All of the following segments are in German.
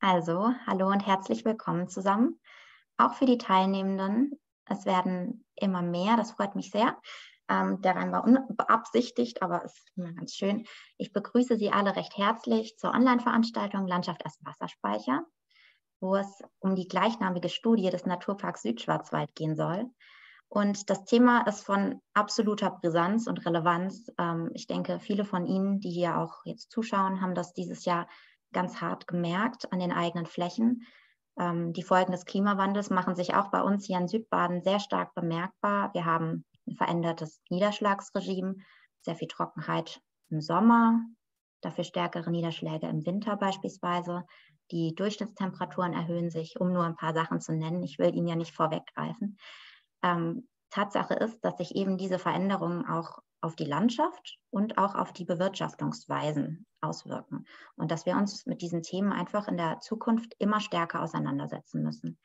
Also, hallo und herzlich willkommen zusammen. Auch für die Teilnehmenden. Es werden immer mehr, das freut mich sehr. Ähm, der Reim war unbeabsichtigt, aber es ist immer ganz schön. Ich begrüße Sie alle recht herzlich zur Online-Veranstaltung Landschaft als Wasserspeicher, wo es um die gleichnamige Studie des Naturparks Südschwarzwald gehen soll. Und das Thema ist von absoluter Brisanz und Relevanz. Ähm, ich denke, viele von Ihnen, die hier auch jetzt zuschauen, haben das dieses Jahr ganz hart gemerkt an den eigenen Flächen. Ähm, die Folgen des Klimawandels machen sich auch bei uns hier in Südbaden sehr stark bemerkbar. Wir haben ein verändertes Niederschlagsregime, sehr viel Trockenheit im Sommer, dafür stärkere Niederschläge im Winter beispielsweise. Die Durchschnittstemperaturen erhöhen sich, um nur ein paar Sachen zu nennen. Ich will Ihnen ja nicht vorweggreifen. Ähm, Tatsache ist, dass sich eben diese Veränderungen auch auf die Landschaft und auch auf die Bewirtschaftungsweisen auswirken und dass wir uns mit diesen Themen einfach in der Zukunft immer stärker auseinandersetzen müssen.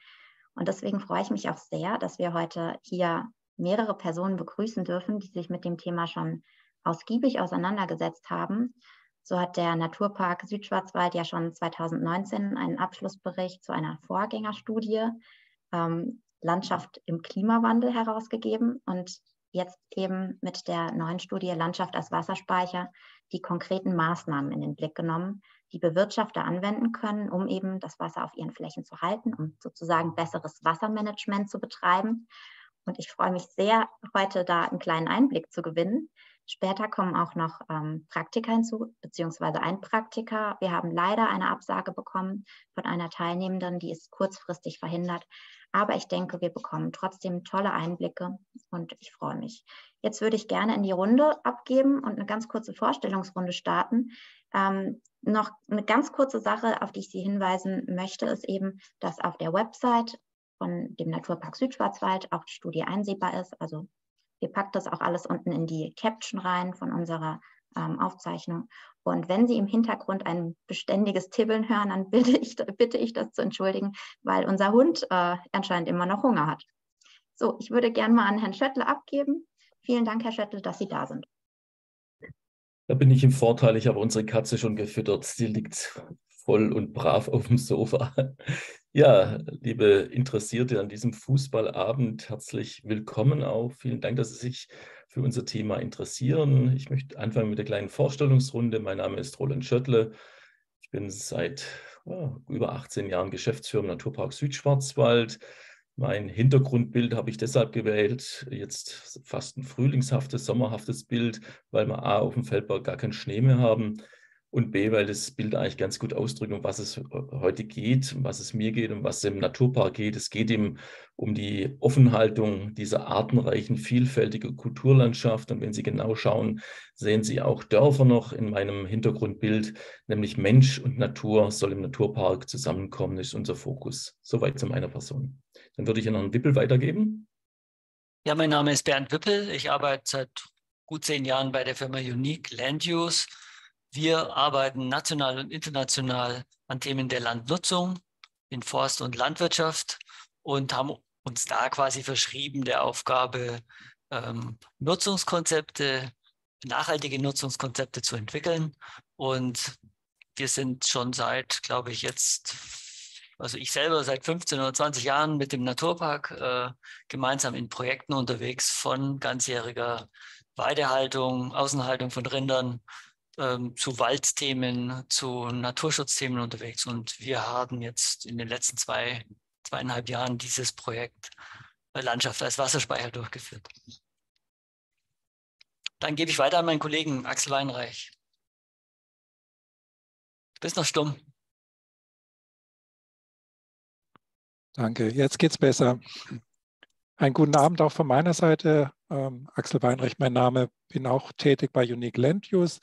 Und deswegen freue ich mich auch sehr, dass wir heute hier mehrere Personen begrüßen dürfen, die sich mit dem Thema schon ausgiebig auseinandergesetzt haben. So hat der Naturpark Südschwarzwald ja schon 2019 einen Abschlussbericht zu einer Vorgängerstudie ähm, Landschaft im Klimawandel herausgegeben und jetzt eben mit der neuen Studie Landschaft als Wasserspeicher die konkreten Maßnahmen in den Blick genommen, die Bewirtschafter anwenden können, um eben das Wasser auf ihren Flächen zu halten, um sozusagen besseres Wassermanagement zu betreiben. Und ich freue mich sehr, heute da einen kleinen Einblick zu gewinnen. Später kommen auch noch ähm, Praktika hinzu, beziehungsweise ein Praktika. Wir haben leider eine Absage bekommen von einer Teilnehmenden, die ist kurzfristig verhindert. Aber ich denke, wir bekommen trotzdem tolle Einblicke und ich freue mich. Jetzt würde ich gerne in die Runde abgeben und eine ganz kurze Vorstellungsrunde starten. Ähm, noch eine ganz kurze Sache, auf die ich Sie hinweisen möchte, ist eben, dass auf der Website von dem Naturpark Südschwarzwald auch die Studie einsehbar ist. Also wir packen das auch alles unten in die Caption rein von unserer ähm, Aufzeichnung. Und wenn Sie im Hintergrund ein beständiges Tibbeln hören, dann bitte ich, bitte ich das zu entschuldigen, weil unser Hund äh, anscheinend immer noch Hunger hat. So, ich würde gerne mal an Herrn Schöttl abgeben. Vielen Dank, Herr Schöttl, dass Sie da sind. Da bin ich im Vorteil. Ich habe unsere Katze schon gefüttert. Sie liegt voll und brav auf dem Sofa. Ja, liebe Interessierte an diesem Fußballabend, herzlich willkommen auch. Vielen Dank, dass Sie sich für unser Thema interessieren. Ich möchte anfangen mit der kleinen Vorstellungsrunde. Mein Name ist Roland Schöttle. Ich bin seit oh, über 18 Jahren Geschäftsführer im Naturpark Südschwarzwald. Mein Hintergrundbild habe ich deshalb gewählt, jetzt fast ein frühlingshaftes, sommerhaftes Bild, weil wir A auf dem Feldberg gar keinen Schnee mehr haben und B, weil das Bild eigentlich ganz gut ausdrückt, um was es heute geht, um was es mir geht, um was es im Naturpark geht. Es geht ihm um die Offenhaltung dieser artenreichen, vielfältigen Kulturlandschaft. Und wenn Sie genau schauen, sehen Sie auch Dörfer noch in meinem Hintergrundbild, nämlich Mensch und Natur soll im Naturpark zusammenkommen, ist unser Fokus. Soweit zu meiner Person. Dann würde ich Ihnen noch einen Wippel weitergeben. Ja, mein Name ist Bernd Wippel. Ich arbeite seit gut zehn Jahren bei der Firma Unique Land Use wir arbeiten national und international an Themen der Landnutzung in Forst- und Landwirtschaft und haben uns da quasi verschrieben der Aufgabe, ähm, Nutzungskonzepte, nachhaltige Nutzungskonzepte zu entwickeln. Und wir sind schon seit, glaube ich, jetzt, also ich selber seit 15 oder 20 Jahren mit dem Naturpark äh, gemeinsam in Projekten unterwegs von ganzjähriger Weidehaltung, Außenhaltung von Rindern ähm, zu Waldthemen, zu Naturschutzthemen unterwegs. Und wir haben jetzt in den letzten zwei, zweieinhalb Jahren dieses Projekt Landschaft als Wasserspeicher durchgeführt. Dann gebe ich weiter an meinen Kollegen Axel Weinreich. Du bist noch stumm. Danke, jetzt geht's besser. Einen guten Abend auch von meiner Seite. Ähm, Axel Weinreich, mein Name, bin auch tätig bei Unique Land Use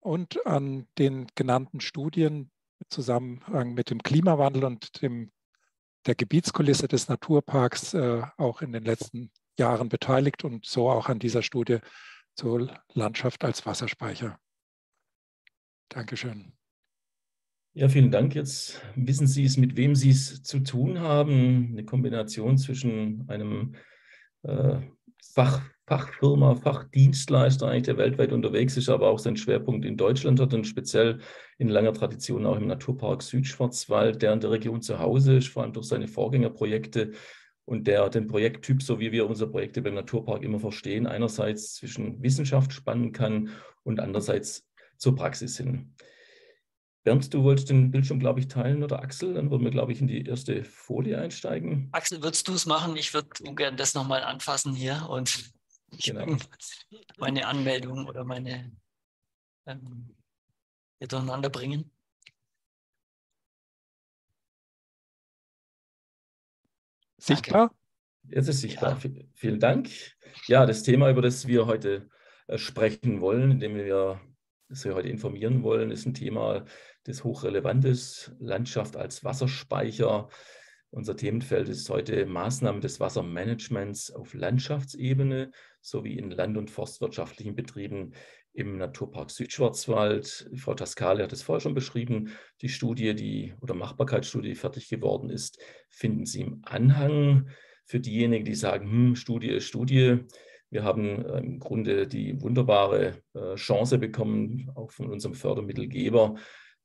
und an den genannten Studien im Zusammenhang mit dem Klimawandel und dem, der Gebietskulisse des Naturparks äh, auch in den letzten Jahren beteiligt und so auch an dieser Studie zur Landschaft als Wasserspeicher. Dankeschön. Ja, vielen Dank. Jetzt wissen Sie es, mit wem Sie es zu tun haben. Eine Kombination zwischen einem äh, Fach, Fachfirma, Fachdienstleister eigentlich, der weltweit unterwegs ist, aber auch seinen Schwerpunkt in Deutschland hat und speziell in langer Tradition auch im Naturpark Südschwarzwald, der in der Region zu Hause ist, vor allem durch seine Vorgängerprojekte und der den Projekttyp, so wie wir unsere Projekte beim Naturpark immer verstehen, einerseits zwischen Wissenschaft spannen kann und andererseits zur Praxis hin. Bernd, du wolltest den Bildschirm, glaube ich, teilen oder Axel? Dann würden wir, glaube ich, in die erste Folie einsteigen. Axel, würdest du es machen? Ich würde ungern das nochmal anfassen hier und genau. meine Anmeldung oder meine ähm, hier durcheinander bringen. Sichtbar? Jetzt ist sichtbar. Ja. Vielen Dank. Ja, das Thema, über das wir heute äh, sprechen wollen, indem wir wir heute informieren wollen, ist ein Thema, das hochrelevant ist. Landschaft als Wasserspeicher. Unser Themenfeld ist heute Maßnahmen des Wassermanagements auf Landschaftsebene sowie in land- und forstwirtschaftlichen Betrieben im Naturpark Südschwarzwald. Frau Tascale hat es vorher schon beschrieben. Die Studie, die oder Machbarkeitsstudie, die fertig geworden ist, finden Sie im Anhang. Für diejenigen, die sagen, hm, Studie ist Studie, wir haben äh, im Grunde die wunderbare äh, Chance bekommen, auch von unserem Fördermittelgeber,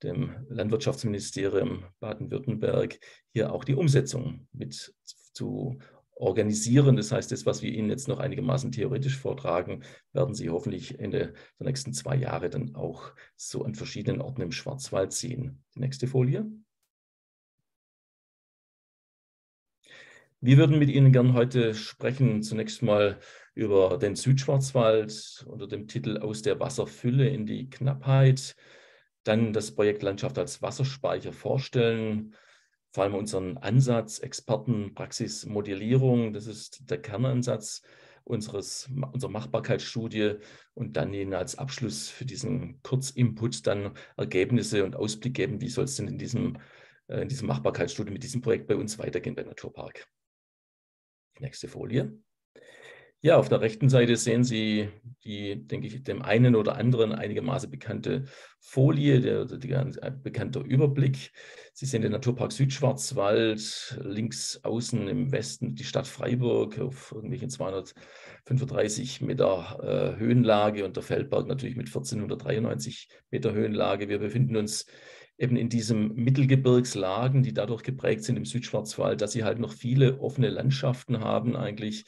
dem Landwirtschaftsministerium Baden-Württemberg, hier auch die Umsetzung mit zu organisieren. Das heißt, das, was wir Ihnen jetzt noch einigermaßen theoretisch vortragen, werden Sie hoffentlich Ende der nächsten zwei Jahre dann auch so an verschiedenen Orten im Schwarzwald sehen. Die nächste Folie. Wir würden mit Ihnen gern heute sprechen, zunächst mal über den Südschwarzwald unter dem Titel Aus der Wasserfülle in die Knappheit, dann das Projekt Landschaft als Wasserspeicher vorstellen, vor allem unseren Ansatz Experten, Praxis, Modellierung, das ist der Kernansatz unseres, unserer Machbarkeitsstudie und dann Ihnen als Abschluss für diesen Kurzinput dann Ergebnisse und Ausblick geben, wie soll es denn in diesem, äh, in diesem Machbarkeitsstudie mit diesem Projekt bei uns weitergehen, bei Naturpark. Nächste Folie. Ja, auf der rechten Seite sehen Sie die, denke ich, dem einen oder anderen einigermaßen bekannte Folie, der, der, der bekannte Überblick. Sie sehen den Naturpark Südschwarzwald, links außen im Westen die Stadt Freiburg auf irgendwelchen 235 Meter äh, Höhenlage und der Feldberg natürlich mit 1493 Meter Höhenlage. Wir befinden uns eben in diesem Mittelgebirgslagen, die dadurch geprägt sind im Südschwarzwald, dass sie halt noch viele offene Landschaften haben eigentlich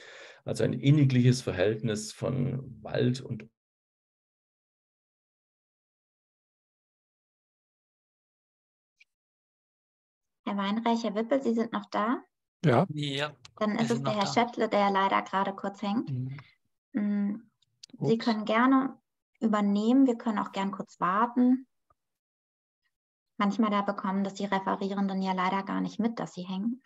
also ein innigliches Verhältnis von Wald und Herr Weinreich, Herr Wippel, Sie sind noch da? Ja. ja Dann ist es der Herr da. Schättle, der leider gerade kurz hängt. Mhm. Mm, Sie können gerne übernehmen. Wir können auch gern kurz warten. Manchmal da bekommen das die Referierenden ja leider gar nicht mit, dass sie hängen.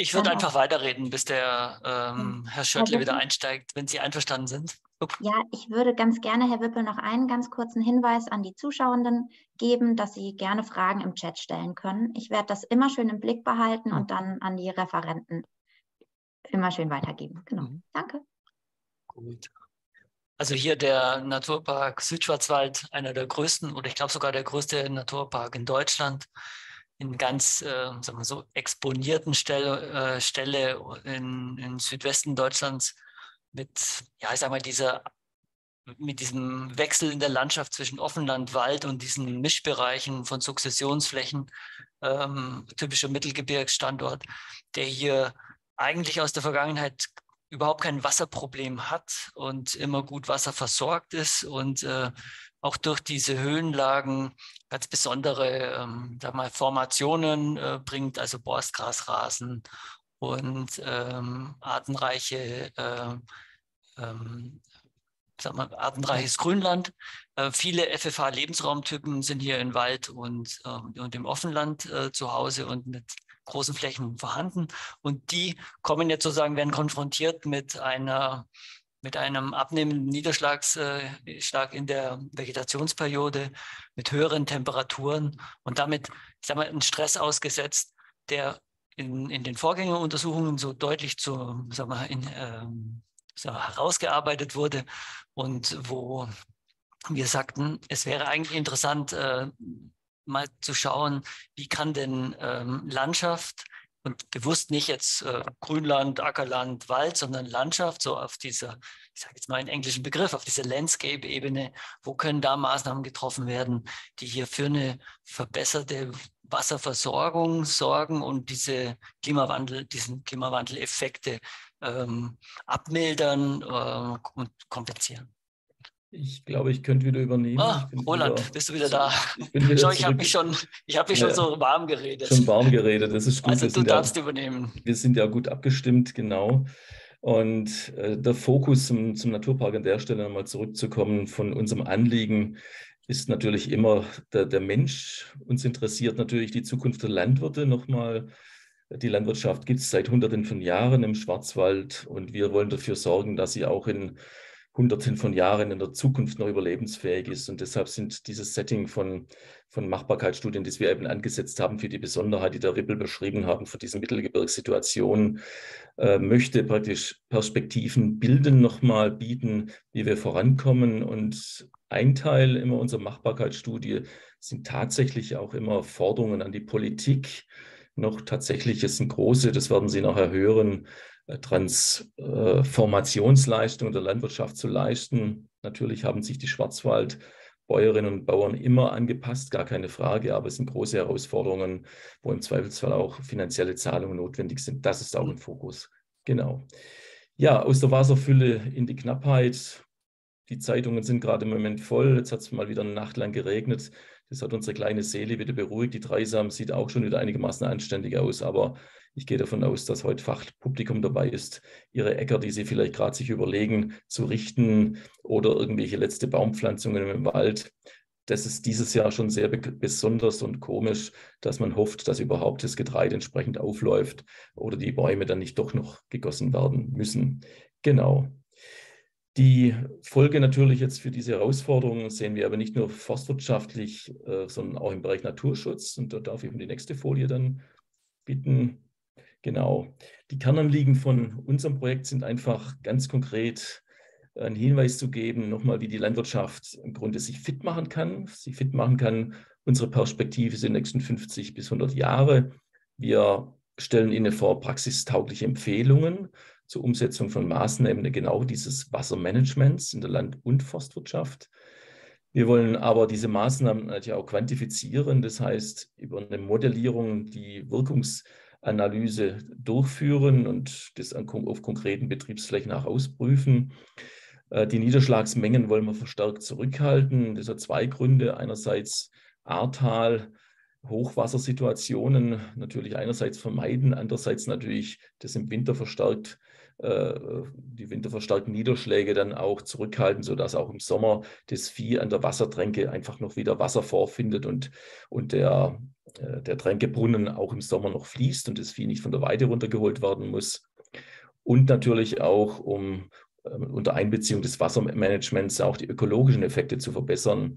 Ich würde einfach weiterreden, bis der ähm, Herr Schöttl wieder einsteigt, wenn Sie einverstanden sind. Upp. Ja, ich würde ganz gerne, Herr Wippel, noch einen ganz kurzen Hinweis an die Zuschauenden geben, dass Sie gerne Fragen im Chat stellen können. Ich werde das immer schön im Blick behalten und dann an die Referenten immer schön weitergeben. Genau. Mhm. Danke. Gut. Also hier der Naturpark Südschwarzwald, einer der größten oder ich glaube sogar der größte Naturpark in Deutschland in ganz, äh, sagen wir so, exponierten Stelle, äh, Stelle in, in Südwesten Deutschlands mit, ja, ich sag mal, dieser, mit diesem Wechsel in der Landschaft zwischen Offenland, Wald und diesen Mischbereichen von Sukzessionsflächen, ähm, typischer Mittelgebirgsstandort, der hier eigentlich aus der Vergangenheit überhaupt kein Wasserproblem hat und immer gut Wasser versorgt ist und äh, auch durch diese Höhenlagen ganz besondere ähm, mal, Formationen äh, bringt, also Borstgrasrasen und ähm, artenreiche, äh, ähm, sag mal, artenreiches Grünland. Äh, viele FFH-Lebensraumtypen sind hier im Wald und, äh, und im Offenland äh, zu Hause und mit großen Flächen vorhanden. Und die kommen jetzt sozusagen, werden konfrontiert mit einer mit einem abnehmenden Niederschlagsschlag äh, in der Vegetationsperiode, mit höheren Temperaturen und damit, ich sag mal, einen Stress ausgesetzt, der in, in den Vorgängeruntersuchungen so deutlich zu, sag mal, in, ähm, so herausgearbeitet wurde und wo wir sagten, es wäre eigentlich interessant, äh, mal zu schauen, wie kann denn ähm, Landschaft und bewusst nicht jetzt äh, Grünland, Ackerland, Wald, sondern Landschaft, so auf dieser, ich sage jetzt mal einen englischen Begriff, auf dieser Landscape-Ebene, wo können da Maßnahmen getroffen werden, die hier für eine verbesserte Wasserversorgung sorgen und diese Klimawandel, diesen Klimawandeleffekte ähm, abmildern äh, und kompensieren. Ich glaube, ich könnte wieder übernehmen. Ah, Roland, wieder, bist du wieder da? Ich bin wieder ich habe mich schon, ich habe mich ja, schon so warm geredet. Schon warm geredet, das ist gut. Also du darfst ja, übernehmen. Wir sind ja gut abgestimmt, genau. Und äh, der Fokus zum, zum Naturpark an der Stelle nochmal zurückzukommen von unserem Anliegen ist natürlich immer der, der Mensch. Uns interessiert natürlich die Zukunft der Landwirte nochmal. Die Landwirtschaft gibt es seit Hunderten von Jahren im Schwarzwald und wir wollen dafür sorgen, dass sie auch in Hunderten von Jahren in der Zukunft noch überlebensfähig ist. Und deshalb sind dieses Setting von, von Machbarkeitsstudien, das wir eben angesetzt haben für die Besonderheit, die der Rippel beschrieben haben, für diese Mittelgebirgssituation, äh, möchte praktisch Perspektiven bilden, nochmal bieten, wie wir vorankommen. Und ein Teil immer unserer Machbarkeitsstudie sind tatsächlich auch immer Forderungen an die Politik. Noch tatsächlich ist ein große, das werden Sie nachher hören, Transformationsleistung der Landwirtschaft zu leisten. Natürlich haben sich die Schwarzwaldbäuerinnen und Bauern immer angepasst, gar keine Frage, aber es sind große Herausforderungen, wo im Zweifelsfall auch finanzielle Zahlungen notwendig sind. Das ist auch im Fokus. Genau. Ja, aus der Wasserfülle in die Knappheit. Die Zeitungen sind gerade im Moment voll. Jetzt hat es mal wieder eine Nacht lang geregnet. Das hat unsere kleine Seele wieder beruhigt. Die Dreisam sieht auch schon wieder einigermaßen anständig aus, aber ich gehe davon aus, dass heute Fachpublikum dabei ist, ihre Äcker, die sie vielleicht gerade sich überlegen, zu richten oder irgendwelche letzte Baumpflanzungen im Wald. Das ist dieses Jahr schon sehr besonders und komisch, dass man hofft, dass überhaupt das Getreide entsprechend aufläuft oder die Bäume dann nicht doch noch gegossen werden müssen. Genau. Die Folge natürlich jetzt für diese Herausforderungen sehen wir aber nicht nur forstwirtschaftlich, äh, sondern auch im Bereich Naturschutz. Und da darf ich um die nächste Folie dann bitten. Genau. Die Kernanliegen von unserem Projekt sind einfach ganz konkret einen Hinweis zu geben, nochmal, wie die Landwirtschaft im Grunde sich fit machen kann, sich fit machen kann. Unsere Perspektive sind die nächsten 50 bis 100 Jahre. Wir stellen Ihnen vor praxistaugliche Empfehlungen zur Umsetzung von Maßnahmen genau dieses Wassermanagements in der Land- und Forstwirtschaft. Wir wollen aber diese Maßnahmen natürlich auch quantifizieren, das heißt über eine Modellierung die Wirkungsanalyse durchführen und das auf konkreten Betriebsflächen auch ausprüfen. Äh, die Niederschlagsmengen wollen wir verstärkt zurückhalten. Das hat zwei Gründe. Einerseits Ahrtal, Hochwassersituationen natürlich einerseits vermeiden, andererseits natürlich das im Winter verstärkt äh, die winterverstärkten Niederschläge dann auch zurückhalten, sodass auch im Sommer das Vieh an der Wassertränke einfach noch wieder Wasser vorfindet und, und der, äh, der Tränkebrunnen auch im Sommer noch fließt und das Vieh nicht von der Weide runtergeholt werden muss. Und natürlich auch, um äh, unter Einbeziehung des Wassermanagements auch die ökologischen Effekte zu verbessern.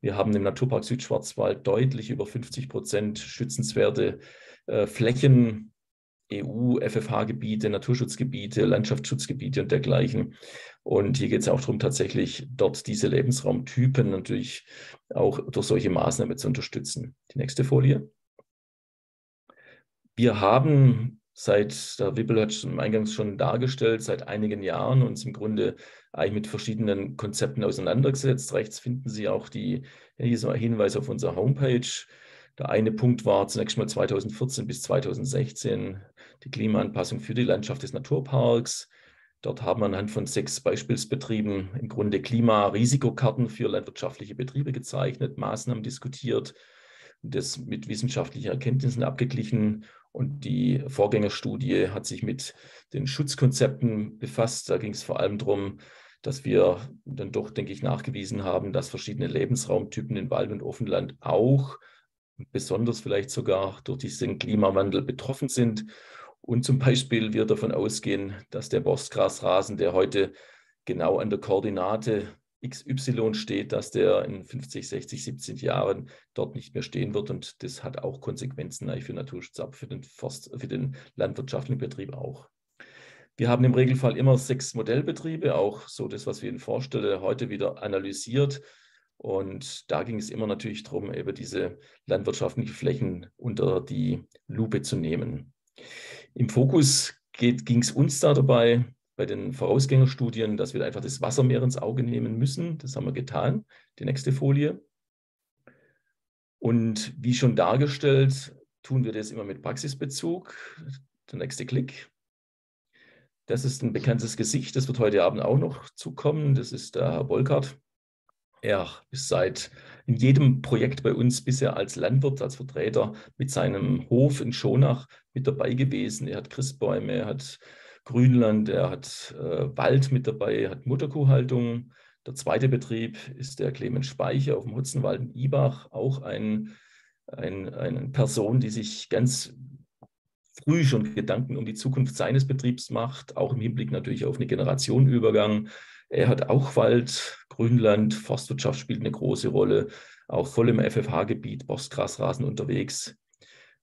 Wir haben im Naturpark Südschwarzwald deutlich über 50 Prozent schützenswerte äh, Flächen EU, FFH-Gebiete, Naturschutzgebiete, Landschaftsschutzgebiete und dergleichen. Und hier geht es auch darum, tatsächlich dort diese Lebensraumtypen natürlich auch durch solche Maßnahmen zu unterstützen. Die nächste Folie. Wir haben seit, der Wippel hat es eingangs schon dargestellt, seit einigen Jahren uns im Grunde eigentlich mit verschiedenen Konzepten auseinandergesetzt. Rechts finden Sie auch die, hier ist ein Hinweis auf unsere Homepage. Der eine Punkt war zunächst mal 2014 bis 2016 die Klimaanpassung für die Landschaft des Naturparks. Dort haben wir anhand von sechs Beispielsbetrieben im Grunde Klimarisikokarten für landwirtschaftliche Betriebe gezeichnet, Maßnahmen diskutiert, das mit wissenschaftlichen Erkenntnissen abgeglichen. Und die Vorgängerstudie hat sich mit den Schutzkonzepten befasst. Da ging es vor allem darum, dass wir dann doch, denke ich, nachgewiesen haben, dass verschiedene Lebensraumtypen in Wald und Offenland auch besonders vielleicht sogar durch diesen Klimawandel betroffen sind und zum Beispiel wir davon ausgehen, dass der Borstgrasrasen, der heute genau an der Koordinate XY steht, dass der in 50, 60, 70 Jahren dort nicht mehr stehen wird. Und das hat auch Konsequenzen für Naturschutz, für den, Forst, für den landwirtschaftlichen Betrieb auch. Wir haben im Regelfall immer sechs Modellbetriebe, auch so das, was wir Ihnen vorstellen, heute wieder analysiert. Und da ging es immer natürlich darum, eben diese landwirtschaftlichen Flächen unter die Lupe zu nehmen. Im Fokus ging es uns da dabei, bei den Vorausgängerstudien, dass wir einfach das Wasser mehr ins Auge nehmen müssen. Das haben wir getan. Die nächste Folie. Und wie schon dargestellt, tun wir das immer mit Praxisbezug. Der nächste Klick. Das ist ein bekanntes Gesicht, das wird heute Abend auch noch zukommen. Das ist der Herr Bolkart. Er ist seit in jedem Projekt bei uns bisher als Landwirt, als Vertreter mit seinem Hof in Schonach mit dabei gewesen. Er hat Christbäume, er hat Grünland, er hat äh, Wald mit dabei, er hat Mutterkuhhaltung. Der zweite Betrieb ist der Clemens Speicher auf dem Hutzenwald in Ibach, auch ein, ein, eine Person, die sich ganz früh schon Gedanken um die Zukunft seines Betriebs macht, auch im Hinblick natürlich auf einen Generationenübergang. Er hat auch Wald, Grünland, Forstwirtschaft spielt eine große Rolle, auch voll im FFH-Gebiet, Borstgrasrasen unterwegs.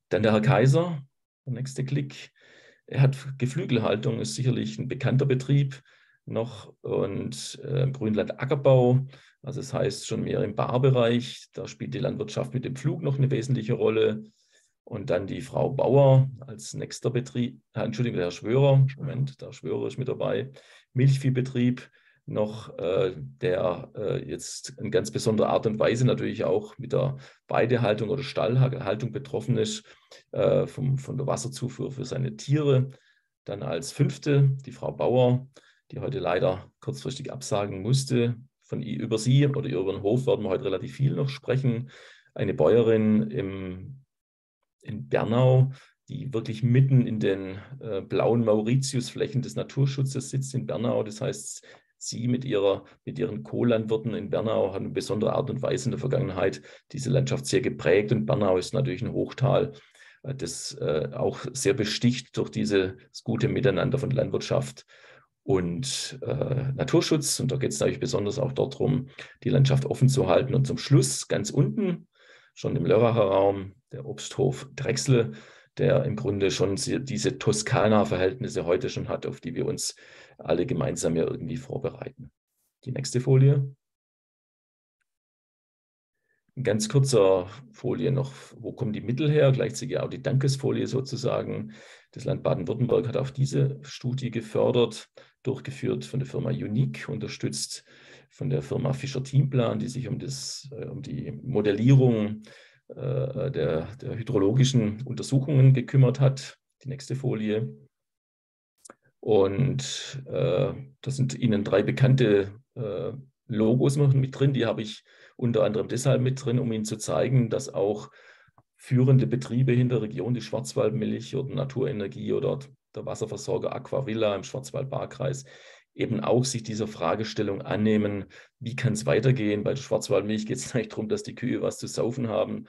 Dann der Herr Kaiser, der nächste Klick. Er hat Geflügelhaltung, ist sicherlich ein bekannter Betrieb noch und äh, Grünland Ackerbau, also das heißt schon mehr im Barbereich. Da spielt die Landwirtschaft mit dem Pflug noch eine wesentliche Rolle. Und dann die Frau Bauer als nächster Betrieb, äh, Entschuldigung, der Herr Schwörer, Moment, der Schwörer ist mit dabei, Milchviehbetrieb, noch äh, der äh, jetzt in ganz besonderer Art und Weise natürlich auch mit der Weidehaltung oder Stallhaltung betroffen ist, äh, vom, von der Wasserzufuhr für seine Tiere. Dann als fünfte die Frau Bauer, die heute leider kurzfristig absagen musste. Von über sie oder über den Hof werden wir heute relativ viel noch sprechen. Eine Bäuerin im, in Bernau, die wirklich mitten in den äh, blauen Mauritiusflächen des Naturschutzes sitzt in Bernau. Das heißt, Sie mit, ihrer, mit ihren Co-Landwirten in Bernau haben eine besondere Art und Weise in der Vergangenheit diese Landschaft sehr geprägt. Und Bernau ist natürlich ein Hochtal, äh, das äh, auch sehr besticht durch dieses gute Miteinander von Landwirtschaft und äh, Naturschutz. Und da geht es natürlich besonders auch darum, die Landschaft offen zu halten. Und zum Schluss ganz unten, schon im Lörracher Raum, der Obsthof Drechsel, der im Grunde schon diese Toskana-Verhältnisse heute schon hat, auf die wir uns alle gemeinsam ja irgendwie vorbereiten. Die nächste Folie. Ein ganz kurzer Folie noch, wo kommen die Mittel her? Gleichzeitig auch die Dankesfolie sozusagen. Das Land Baden-Württemberg hat auch diese Studie gefördert, durchgeführt von der Firma Unique, unterstützt von der Firma Fischer Teamplan, die sich um, das, äh, um die Modellierung der, der hydrologischen Untersuchungen gekümmert hat. Die nächste Folie. Und äh, da sind Ihnen drei bekannte äh, Logos mit drin. Die habe ich unter anderem deshalb mit drin, um Ihnen zu zeigen, dass auch führende Betriebe in der Region, die Schwarzwaldmilch oder Naturenergie oder der Wasserversorger Aquavilla im Schwarzwald-Baar-Kreis, eben auch sich dieser Fragestellung annehmen, wie kann es weitergehen. Bei der Schwarzwaldmilch geht es eigentlich darum, dass die Kühe was zu saufen haben.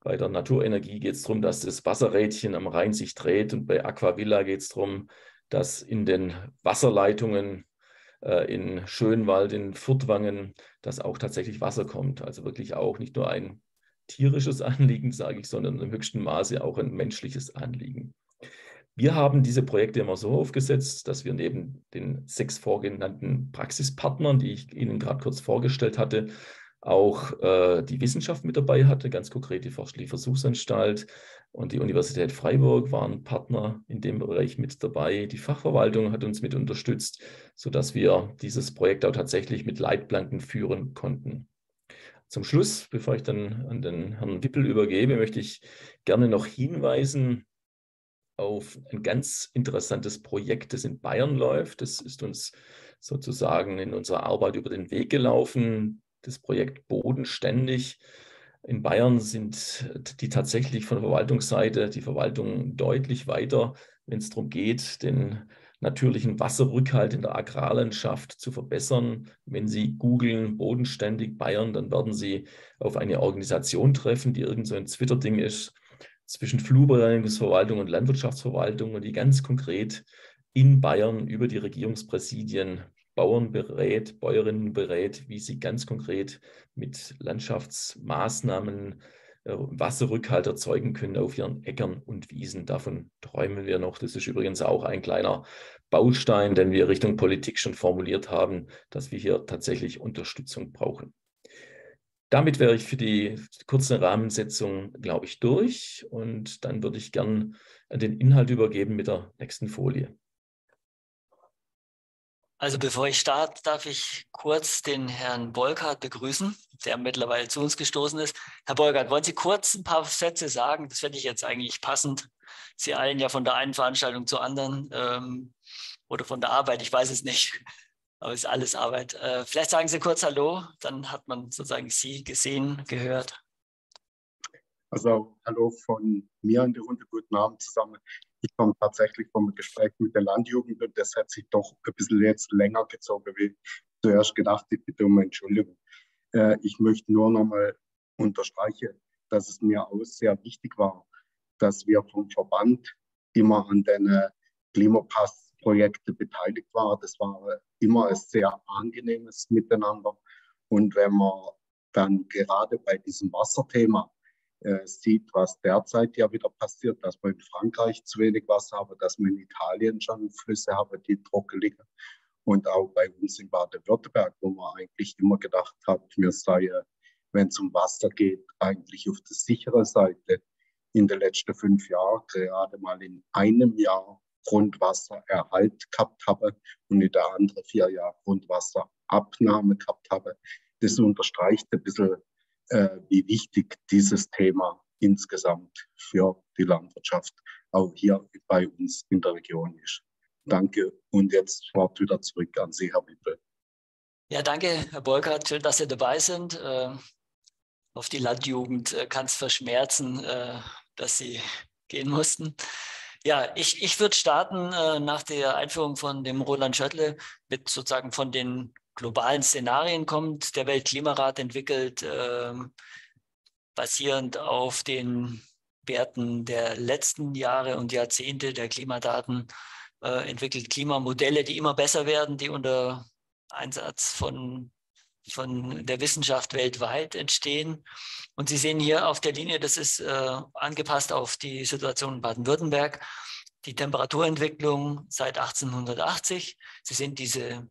Bei der Naturenergie geht es darum, dass das Wasserrädchen am Rhein sich dreht. Und bei Aquavilla geht es darum, dass in den Wasserleitungen äh, in Schönwald, in Furtwangen, dass auch tatsächlich Wasser kommt. Also wirklich auch nicht nur ein tierisches Anliegen, sage ich, sondern im höchsten Maße auch ein menschliches Anliegen. Wir haben diese Projekte immer so aufgesetzt, dass wir neben den sechs vorgenannten Praxispartnern, die ich Ihnen gerade kurz vorgestellt hatte, auch äh, die Wissenschaft mit dabei hatte, ganz konkret die Forschliche Versuchsanstalt und die Universität Freiburg waren Partner in dem Bereich mit dabei. Die Fachverwaltung hat uns mit unterstützt, sodass wir dieses Projekt auch tatsächlich mit Leitplanken führen konnten. Zum Schluss, bevor ich dann an den Herrn Wippel übergebe, möchte ich gerne noch hinweisen auf ein ganz interessantes Projekt, das in Bayern läuft. Das ist uns sozusagen in unserer Arbeit über den Weg gelaufen. Das Projekt Bodenständig. In Bayern sind die tatsächlich von der Verwaltungsseite, die Verwaltung deutlich weiter, wenn es darum geht, den natürlichen Wasserrückhalt in der Agrarlandschaft zu verbessern. Wenn Sie googeln bodenständig Bayern, dann werden Sie auf eine Organisation treffen, die irgend so ein Twitter-Ding ist, zwischen Flurbereinigungsverwaltung und Landwirtschaftsverwaltung und die ganz konkret in Bayern über die Regierungspräsidien Bauern berät, Bäuerinnen berät, wie sie ganz konkret mit Landschaftsmaßnahmen äh, Wasserrückhalt erzeugen können auf ihren Äckern und Wiesen. Davon träumen wir noch. Das ist übrigens auch ein kleiner Baustein, den wir Richtung Politik schon formuliert haben, dass wir hier tatsächlich Unterstützung brauchen. Damit wäre ich für die kurze Rahmensetzung, glaube ich, durch. Und dann würde ich gern den Inhalt übergeben mit der nächsten Folie. Also bevor ich starte, darf ich kurz den Herrn Bolkart begrüßen, der mittlerweile zu uns gestoßen ist. Herr Bolkart, wollen Sie kurz ein paar Sätze sagen? Das fände ich jetzt eigentlich passend. Sie eilen ja von der einen Veranstaltung zur anderen ähm, oder von der Arbeit, ich weiß es nicht, aber ist alles Arbeit. Äh, vielleicht sagen Sie kurz Hallo, dann hat man sozusagen Sie gesehen, gehört. Also Hallo von mir in der Runde, guten Abend zusammen. Ich komme tatsächlich vom Gespräch mit der Landjugend und das hat sich doch ein bisschen jetzt länger gezogen, wie zuerst gedacht. Ich bitte um Entschuldigung. Äh, ich möchte nur nochmal unterstreichen, dass es mir auch sehr wichtig war, dass wir vom Verband immer an den Klimapass-Projekten beteiligt waren. Das war immer ein sehr angenehmes Miteinander. Und wenn man dann gerade bei diesem Wasserthema äh, sieht, was derzeit ja wieder passiert, dass wir in Frankreich zu wenig Wasser haben, dass wir in Italien schon Flüsse haben, die trocken liegen. Und auch bei uns in Baden-Württemberg, wo man eigentlich immer gedacht hat, wir seien, wenn es um Wasser geht, eigentlich auf der sicheren Seite. In den letzten fünf Jahren gerade mal in einem Jahr Grundwassererhalt gehabt habe und in der anderen vier Jahre Grundwasserabnahme gehabt habe. Das unterstreicht ein bisschen äh, wie wichtig dieses Thema insgesamt für die Landwirtschaft auch hier bei uns in der Region ist. Danke und jetzt Wort wieder zurück an Sie, Herr Wippel. Ja, danke, Herr Bolkert. Schön, dass Sie dabei sind. Äh, auf die Landjugend äh, kann es verschmerzen, äh, dass Sie gehen mussten. Ja, ich, ich würde starten äh, nach der Einführung von dem Roland Schöttle mit sozusagen von den globalen Szenarien kommt. Der Weltklimarat entwickelt äh, basierend auf den Werten der letzten Jahre und Jahrzehnte der Klimadaten äh, entwickelt Klimamodelle, die immer besser werden, die unter Einsatz von, von der Wissenschaft weltweit entstehen. Und Sie sehen hier auf der Linie, das ist äh, angepasst auf die Situation in Baden-Württemberg, die Temperaturentwicklung seit 1880. Sie sehen diese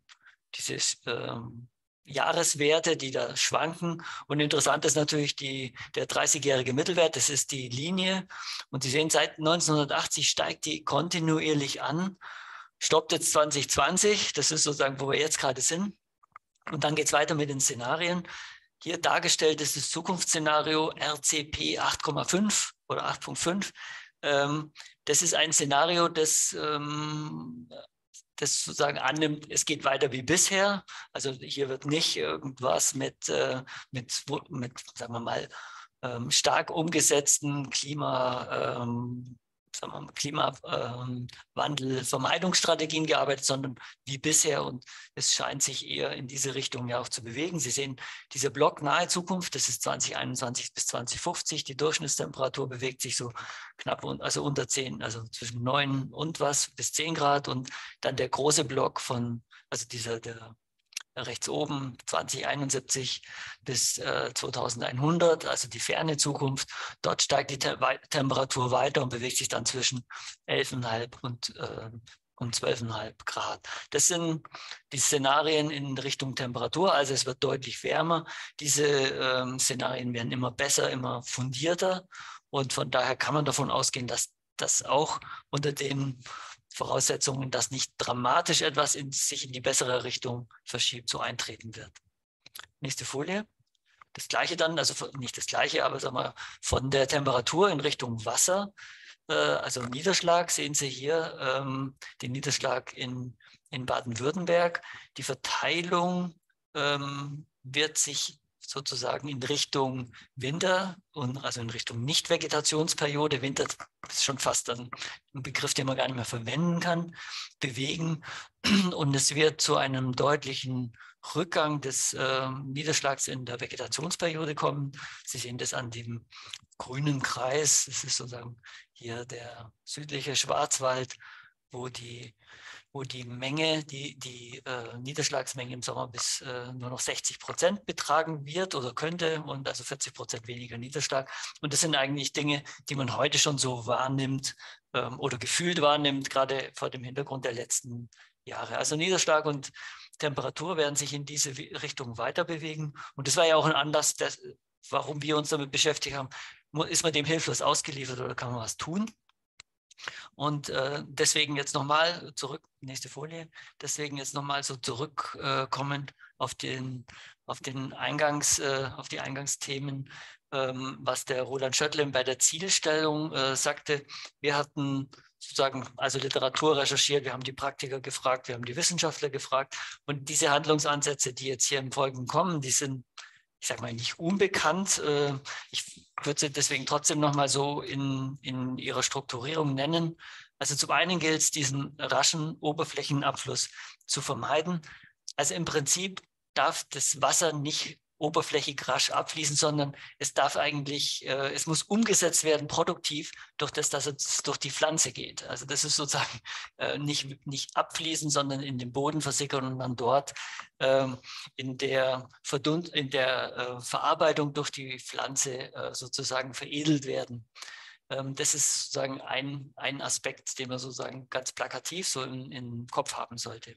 diese ähm, Jahreswerte, die da schwanken. Und interessant ist natürlich die, der 30-jährige Mittelwert, das ist die Linie. Und Sie sehen, seit 1980 steigt die kontinuierlich an, stoppt jetzt 2020, das ist sozusagen, wo wir jetzt gerade sind. Und dann geht es weiter mit den Szenarien. Hier dargestellt ist das Zukunftsszenario RCP 8,5 oder 8.5. Ähm, das ist ein Szenario, das ähm, das sozusagen annimmt, es geht weiter wie bisher. Also hier wird nicht irgendwas mit, äh, mit, mit sagen wir mal, ähm, stark umgesetzten Klima, ähm, Klimawandel-Vermeidungsstrategien gearbeitet, sondern wie bisher. Und es scheint sich eher in diese Richtung ja auch zu bewegen. Sie sehen diese blocknahe Zukunft, das ist 2021 bis 2050. Die Durchschnittstemperatur bewegt sich so knapp, also unter 10, also zwischen 9 und was bis 10 Grad. Und dann der große Block von, also dieser, der rechts oben 2071 bis äh, 2100, also die ferne Zukunft. Dort steigt die Te Temperatur weiter und bewegt sich dann zwischen 11,5 und, äh, und 12,5 Grad. Das sind die Szenarien in Richtung Temperatur, also es wird deutlich wärmer. Diese ähm, Szenarien werden immer besser, immer fundierter und von daher kann man davon ausgehen, dass das auch unter den Voraussetzungen, dass nicht dramatisch etwas in, sich in die bessere Richtung verschiebt, so eintreten wird. Nächste Folie. Das gleiche dann, also nicht das gleiche, aber sagen wir, von der Temperatur in Richtung Wasser, äh, also Niederschlag, sehen Sie hier ähm, den Niederschlag in, in Baden-Württemberg. Die Verteilung ähm, wird sich sozusagen in Richtung Winter und also in Richtung Nicht-Vegetationsperiode, Winter ist schon fast ein, Begriff, den man gar nicht mehr verwenden kann, bewegen. Und es wird zu einem deutlichen Rückgang des äh, Niederschlags in der Vegetationsperiode kommen. Sie sehen das an dem grünen Kreis. Das ist sozusagen hier der südliche Schwarzwald wo die, wo die Menge, die, die äh, Niederschlagsmenge im Sommer bis äh, nur noch 60 Prozent betragen wird oder könnte und also 40 Prozent weniger Niederschlag. Und das sind eigentlich Dinge, die man heute schon so wahrnimmt ähm, oder gefühlt wahrnimmt, gerade vor dem Hintergrund der letzten Jahre. Also Niederschlag und Temperatur werden sich in diese Richtung weiter bewegen. Und das war ja auch ein Anlass, dass, warum wir uns damit beschäftigt haben. Ist man dem hilflos ausgeliefert oder kann man was tun? Und äh, deswegen jetzt nochmal zurück, nächste Folie, deswegen jetzt nochmal so zurückkommend äh, auf den, auf den Eingangs, äh, auf die Eingangsthemen, ähm, was der Roland Schöttlin bei der Zielstellung äh, sagte. Wir hatten sozusagen also Literatur recherchiert, wir haben die Praktiker gefragt, wir haben die Wissenschaftler gefragt und diese Handlungsansätze, die jetzt hier im Folgenden kommen, die sind, ich sage mal, nicht unbekannt. Äh, ich würde sie deswegen trotzdem nochmal so in, in ihrer Strukturierung nennen. Also zum einen gilt es, diesen raschen Oberflächenabfluss zu vermeiden. Also im Prinzip darf das Wasser nicht oberflächig rasch abfließen, sondern es darf eigentlich, äh, es muss umgesetzt werden, produktiv, durch das, dass es durch die Pflanze geht. Also das ist sozusagen äh, nicht, nicht abfließen, sondern in den Boden versickern und dann dort ähm, in der, Verdun in der äh, Verarbeitung durch die Pflanze äh, sozusagen veredelt werden. Ähm, das ist sozusagen ein, ein Aspekt, den man sozusagen ganz plakativ so im, im Kopf haben sollte.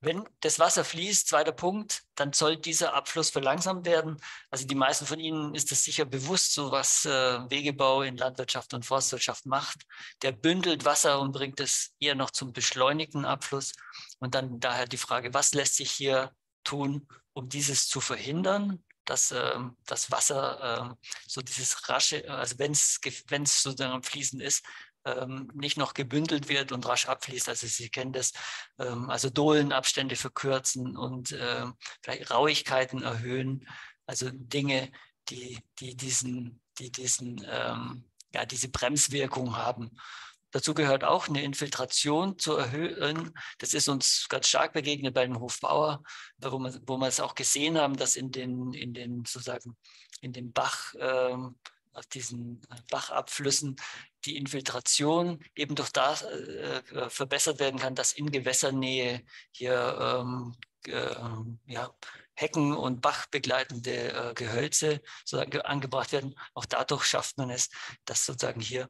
Wenn das Wasser fließt, zweiter Punkt, dann soll dieser Abfluss verlangsamt werden. Also die meisten von Ihnen ist es sicher bewusst, so was äh, Wegebau in Landwirtschaft und Forstwirtschaft macht. Der bündelt Wasser und bringt es eher noch zum beschleunigten Abfluss. Und dann daher die Frage, was lässt sich hier tun, um dieses zu verhindern? dass äh, das Wasser äh, so dieses rasche, also wenn es sozusagen am Fließen ist, ähm, nicht noch gebündelt wird und rasch abfließt. Also Sie kennen das, ähm, also Dohlenabstände verkürzen und äh, vielleicht Rauigkeiten erhöhen. Also Dinge, die, die diesen, die diesen, ähm, ja, diese Bremswirkung haben. Dazu gehört auch eine Infiltration zu erhöhen. Das ist uns ganz stark begegnet bei den Hofbauer, wo man, wo wir es auch gesehen haben, dass in den, in den sozusagen in dem Bach, ähm, auf diesen Bachabflüssen die Infiltration eben durch das äh, äh, verbessert werden kann, dass in Gewässernähe hier ähm, äh, ja, Hecken und bachbegleitende äh, Gehölze sozusagen angebracht werden. Auch dadurch schafft man es, dass sozusagen hier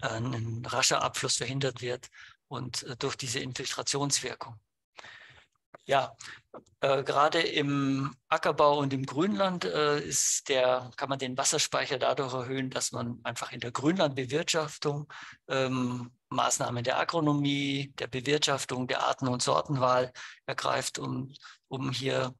ein rascher Abfluss verhindert wird und äh, durch diese Infiltrationswirkung. Ja, äh, gerade im Ackerbau und im Grünland äh, ist der, kann man den Wasserspeicher dadurch erhöhen, dass man einfach in der Grünlandbewirtschaftung ähm, Maßnahmen der Agronomie, der Bewirtschaftung, der Arten- und Sortenwahl ergreift, um, um hier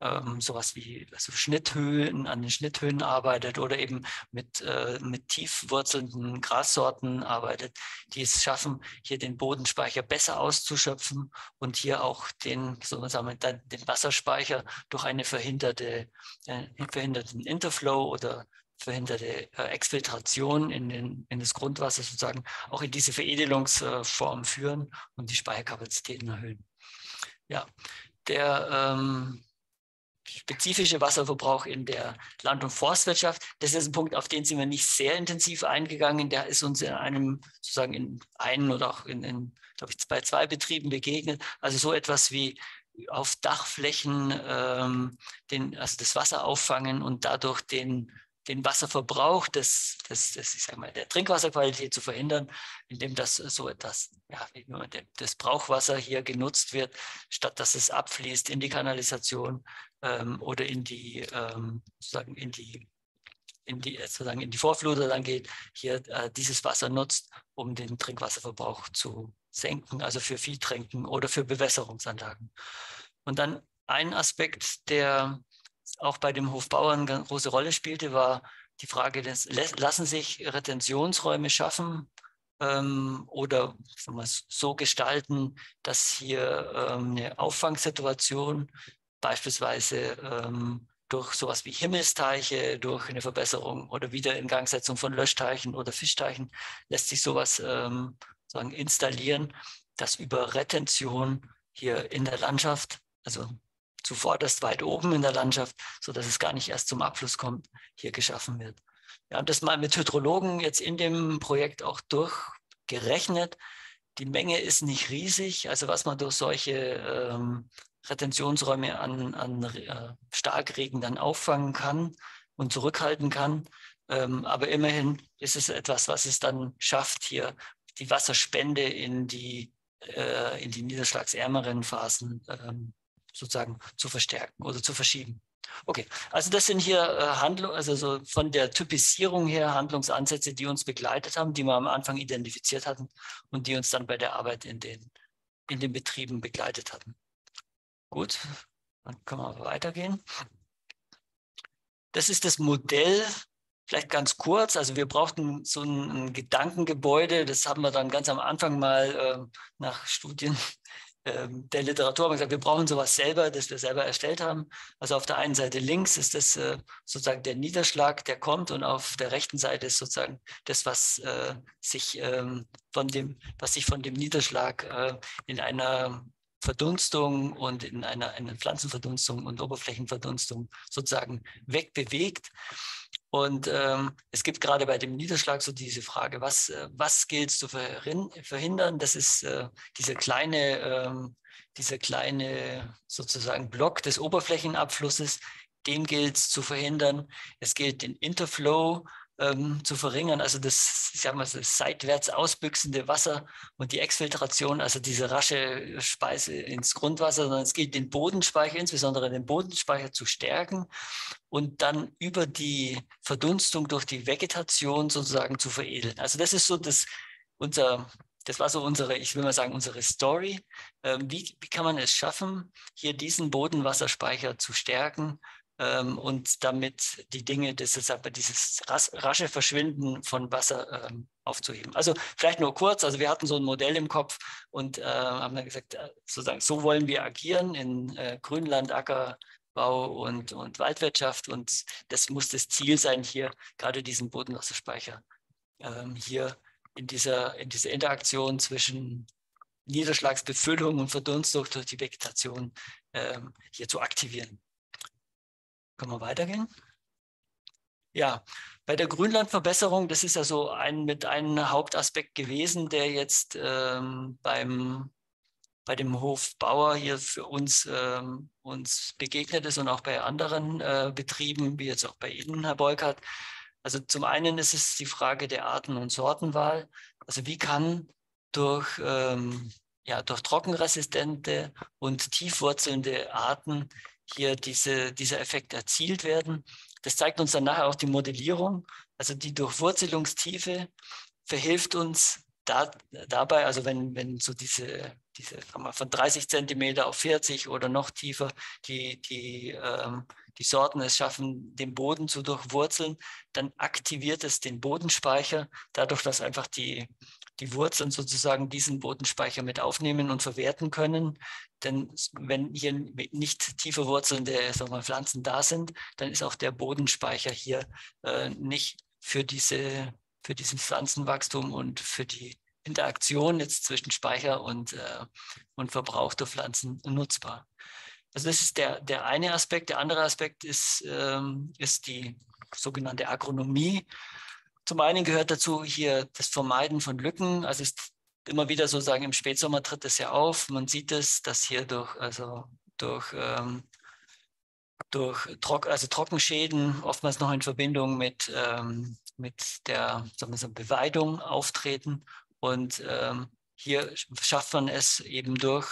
ähm, sowas wie also Schnitthöhen, an den Schnitthöhen arbeitet oder eben mit, äh, mit tief wurzelnden Grassorten arbeitet, die es schaffen, hier den Bodenspeicher besser auszuschöpfen und hier auch den, sozusagen, den Wasserspeicher durch eine verhinderte, äh, verhinderten Interflow oder verhinderte äh, Exfiltration in, den, in das Grundwasser sozusagen auch in diese Veredelungsform führen und die Speicherkapazitäten erhöhen. Ja, der ähm, spezifische Wasserverbrauch in der Land- und Forstwirtschaft. Das ist ein Punkt, auf den sind wir nicht sehr intensiv eingegangen. Der ist uns in einem, sozusagen in einen oder auch in, in glaube ich, bei zwei Betrieben begegnet. Also so etwas wie auf Dachflächen ähm, den, also das Wasser auffangen und dadurch den den Wasserverbrauch des, des, des, ich sag mal, der Trinkwasserqualität zu verhindern, indem das so etwas, ja, das Brauchwasser hier genutzt wird, statt dass es abfließt in die Kanalisation ähm, oder in die, ähm, sozusagen in die, in die, sozusagen in die Vorfluter dann geht, hier äh, dieses Wasser nutzt, um den Trinkwasserverbrauch zu senken, also für Viehtränken oder für Bewässerungsanlagen. Und dann ein Aspekt, der auch bei dem Hofbauern eine große Rolle spielte, war die Frage, des, lassen sich Retentionsräume schaffen ähm, oder so gestalten, dass hier ähm, eine Auffangsituation beispielsweise ähm, durch sowas wie Himmelsteiche, durch eine Verbesserung oder Wiederingangsetzung von Löschteichen oder Fischteichen lässt sich sowas ähm, sagen, installieren, dass über Retention hier in der Landschaft, also zuvorderst weit oben in der Landschaft, sodass es gar nicht erst zum Abfluss kommt, hier geschaffen wird. Wir haben das mal mit Hydrologen jetzt in dem Projekt auch durchgerechnet. die Menge ist nicht riesig. Also was man durch solche ähm, Retentionsräume an, an äh, Starkregen dann auffangen kann und zurückhalten kann. Ähm, aber immerhin ist es etwas, was es dann schafft, hier die Wasserspende in die, äh, in die niederschlagsärmeren Phasen ähm, sozusagen zu verstärken oder zu verschieben. Okay, also das sind hier äh, Handlung, also so von der Typisierung her Handlungsansätze, die uns begleitet haben, die wir am Anfang identifiziert hatten und die uns dann bei der Arbeit in den, in den Betrieben begleitet hatten. Gut, dann können wir weitergehen. Das ist das Modell, vielleicht ganz kurz. Also wir brauchten so ein, ein Gedankengebäude, das haben wir dann ganz am Anfang mal äh, nach Studien der Literatur haben gesagt, wir brauchen sowas selber, das wir selber erstellt haben. Also auf der einen Seite links ist das äh, sozusagen der Niederschlag, der kommt, und auf der rechten Seite ist sozusagen das, was äh, sich ähm, von dem, was sich von dem Niederschlag äh, in einer Verdunstung und in einer, einer Pflanzenverdunstung und Oberflächenverdunstung sozusagen wegbewegt. Und ähm, es gibt gerade bei dem Niederschlag so diese Frage, was, äh, was gilt zu verhindern? Das ist äh, diese kleine, ähm, dieser kleine sozusagen Block des Oberflächenabflusses, den gilt es zu verhindern. Es gilt den Interflow ähm, zu verringern, also das, ich sag mal, das seitwärts ausbüchsende Wasser und die Exfiltration, also diese rasche Speise ins Grundwasser, sondern es gilt den Bodenspeicher, insbesondere den Bodenspeicher zu stärken und dann über die Verdunstung durch die Vegetation sozusagen zu veredeln. Also das ist so das, unser, das war so unsere, ich will mal sagen, unsere Story. Ähm, wie, wie kann man es schaffen, hier diesen Bodenwasserspeicher zu stärken ähm, und damit die Dinge, das ist aber dieses rasche Verschwinden von Wasser ähm, aufzuheben. Also vielleicht nur kurz, also wir hatten so ein Modell im Kopf und äh, haben dann gesagt, äh, sozusagen, so wollen wir agieren in äh, Grünland, Ackerbau und, und Waldwirtschaft und das muss das Ziel sein, hier gerade diesen Bodenwasserspeicher ähm, hier in dieser, in dieser Interaktion zwischen Niederschlagsbefüllung und Verdunstung durch die Vegetation ähm, hier zu aktivieren. Können wir weitergehen? Ja, bei der Grünlandverbesserung, das ist ja so ein mit einem Hauptaspekt gewesen, der jetzt ähm, beim, bei dem Hofbauer hier für uns, ähm, uns begegnet ist und auch bei anderen äh, Betrieben, wie jetzt auch bei Ihnen, Herr Beukert. Also zum einen ist es die Frage der Arten- und Sortenwahl. Also wie kann durch, ähm, ja, durch trockenresistente und tiefwurzelnde Arten hier diese, dieser Effekt erzielt werden. Das zeigt uns dann nachher auch die Modellierung. Also die Durchwurzelungstiefe verhilft uns da, dabei, also wenn, wenn so diese, diese von 30 Zentimeter auf 40 oder noch tiefer die, die, ähm, die Sorten es schaffen, den Boden zu durchwurzeln, dann aktiviert es den Bodenspeicher, dadurch, dass einfach die, die Wurzeln sozusagen diesen Bodenspeicher mit aufnehmen und verwerten können. Denn wenn hier nicht tiefe wurzelnde mal, Pflanzen da sind, dann ist auch der Bodenspeicher hier äh, nicht für, diese, für diesen Pflanzenwachstum und für die Interaktion jetzt zwischen Speicher und, äh, und Verbrauch der Pflanzen nutzbar. Also das ist der, der eine Aspekt. Der andere Aspekt ist, ähm, ist die sogenannte Agronomie. Zum einen gehört dazu hier das Vermeiden von Lücken. Also ist immer wieder sozusagen im Spätsommer tritt es ja auf. Man sieht es, dass hier durch, also durch, ähm, durch Trock, also Trockenschäden oftmals noch in Verbindung mit, ähm, mit der sagen wir so, Beweidung auftreten. Und ähm, hier schafft man es eben durch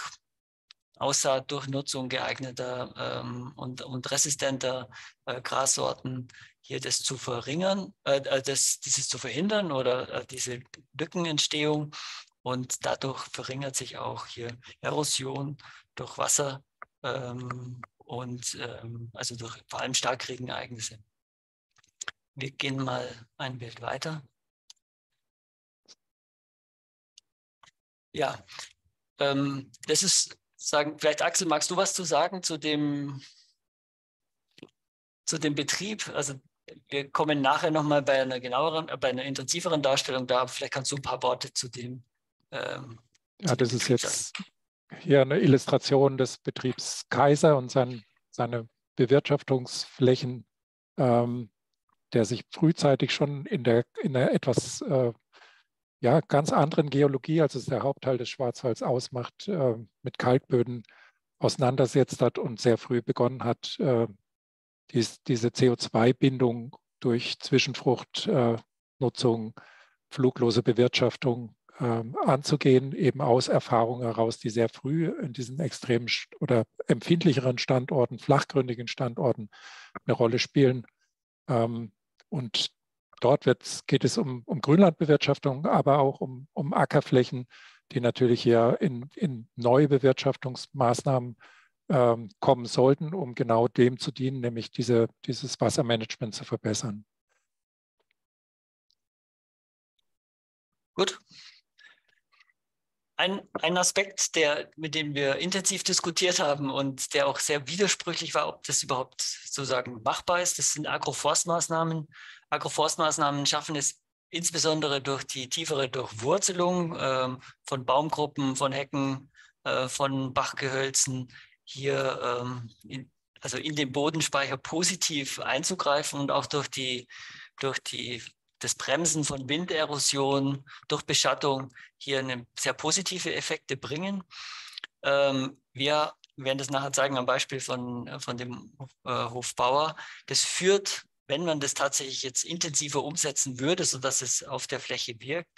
Aussaat, durch Nutzung geeigneter ähm, und, und resistenter äh, Grassorten hier das zu verringern, äh, äh, das, dieses zu verhindern oder äh, diese Lückenentstehung. Und dadurch verringert sich auch hier Erosion durch Wasser ähm, und ähm, also durch vor allem Starkregenereignisse. Wir gehen mal ein Bild weiter. Ja, ähm, das ist, sagen, vielleicht Axel, magst du was zu sagen zu dem, zu dem Betrieb? Also wir kommen nachher nochmal bei einer genaueren, bei einer intensiveren Darstellung da. Vielleicht kannst du ein paar Worte zu dem. Ähm, ja, das ist jetzt hier eine Illustration des Betriebs Kaiser und sein, seine Bewirtschaftungsflächen, ähm, der sich frühzeitig schon in der, in der etwas äh, ja, ganz anderen Geologie, als es der Hauptteil des Schwarzwalds ausmacht, äh, mit Kalkböden auseinandersetzt hat und sehr früh begonnen hat, äh, dies, diese CO2-Bindung durch Zwischenfruchtnutzung, fluglose Bewirtschaftung ähm, anzugehen, eben aus Erfahrungen heraus, die sehr früh in diesen extremen oder empfindlicheren Standorten, flachgründigen Standorten eine Rolle spielen. Ähm, und dort geht es um, um Grünlandbewirtschaftung, aber auch um, um Ackerflächen, die natürlich hier in, in neue Bewirtschaftungsmaßnahmen ähm, kommen sollten, um genau dem zu dienen, nämlich diese, dieses Wassermanagement zu verbessern. Gut, ein, ein Aspekt, der, mit dem wir intensiv diskutiert haben und der auch sehr widersprüchlich war, ob das überhaupt sozusagen machbar ist, das sind Agroforstmaßnahmen. Agroforstmaßnahmen schaffen es insbesondere durch die tiefere Durchwurzelung äh, von Baumgruppen, von Hecken, äh, von Bachgehölzen hier ähm, in, also in den Bodenspeicher positiv einzugreifen und auch durch die, durch die das Bremsen von Winderosion durch Beschattung hier eine sehr positive Effekte bringen. Ähm, wir werden das nachher zeigen am Beispiel von, von dem äh, Hofbauer. Das führt, wenn man das tatsächlich jetzt intensiver umsetzen würde, sodass es auf der Fläche wirkt,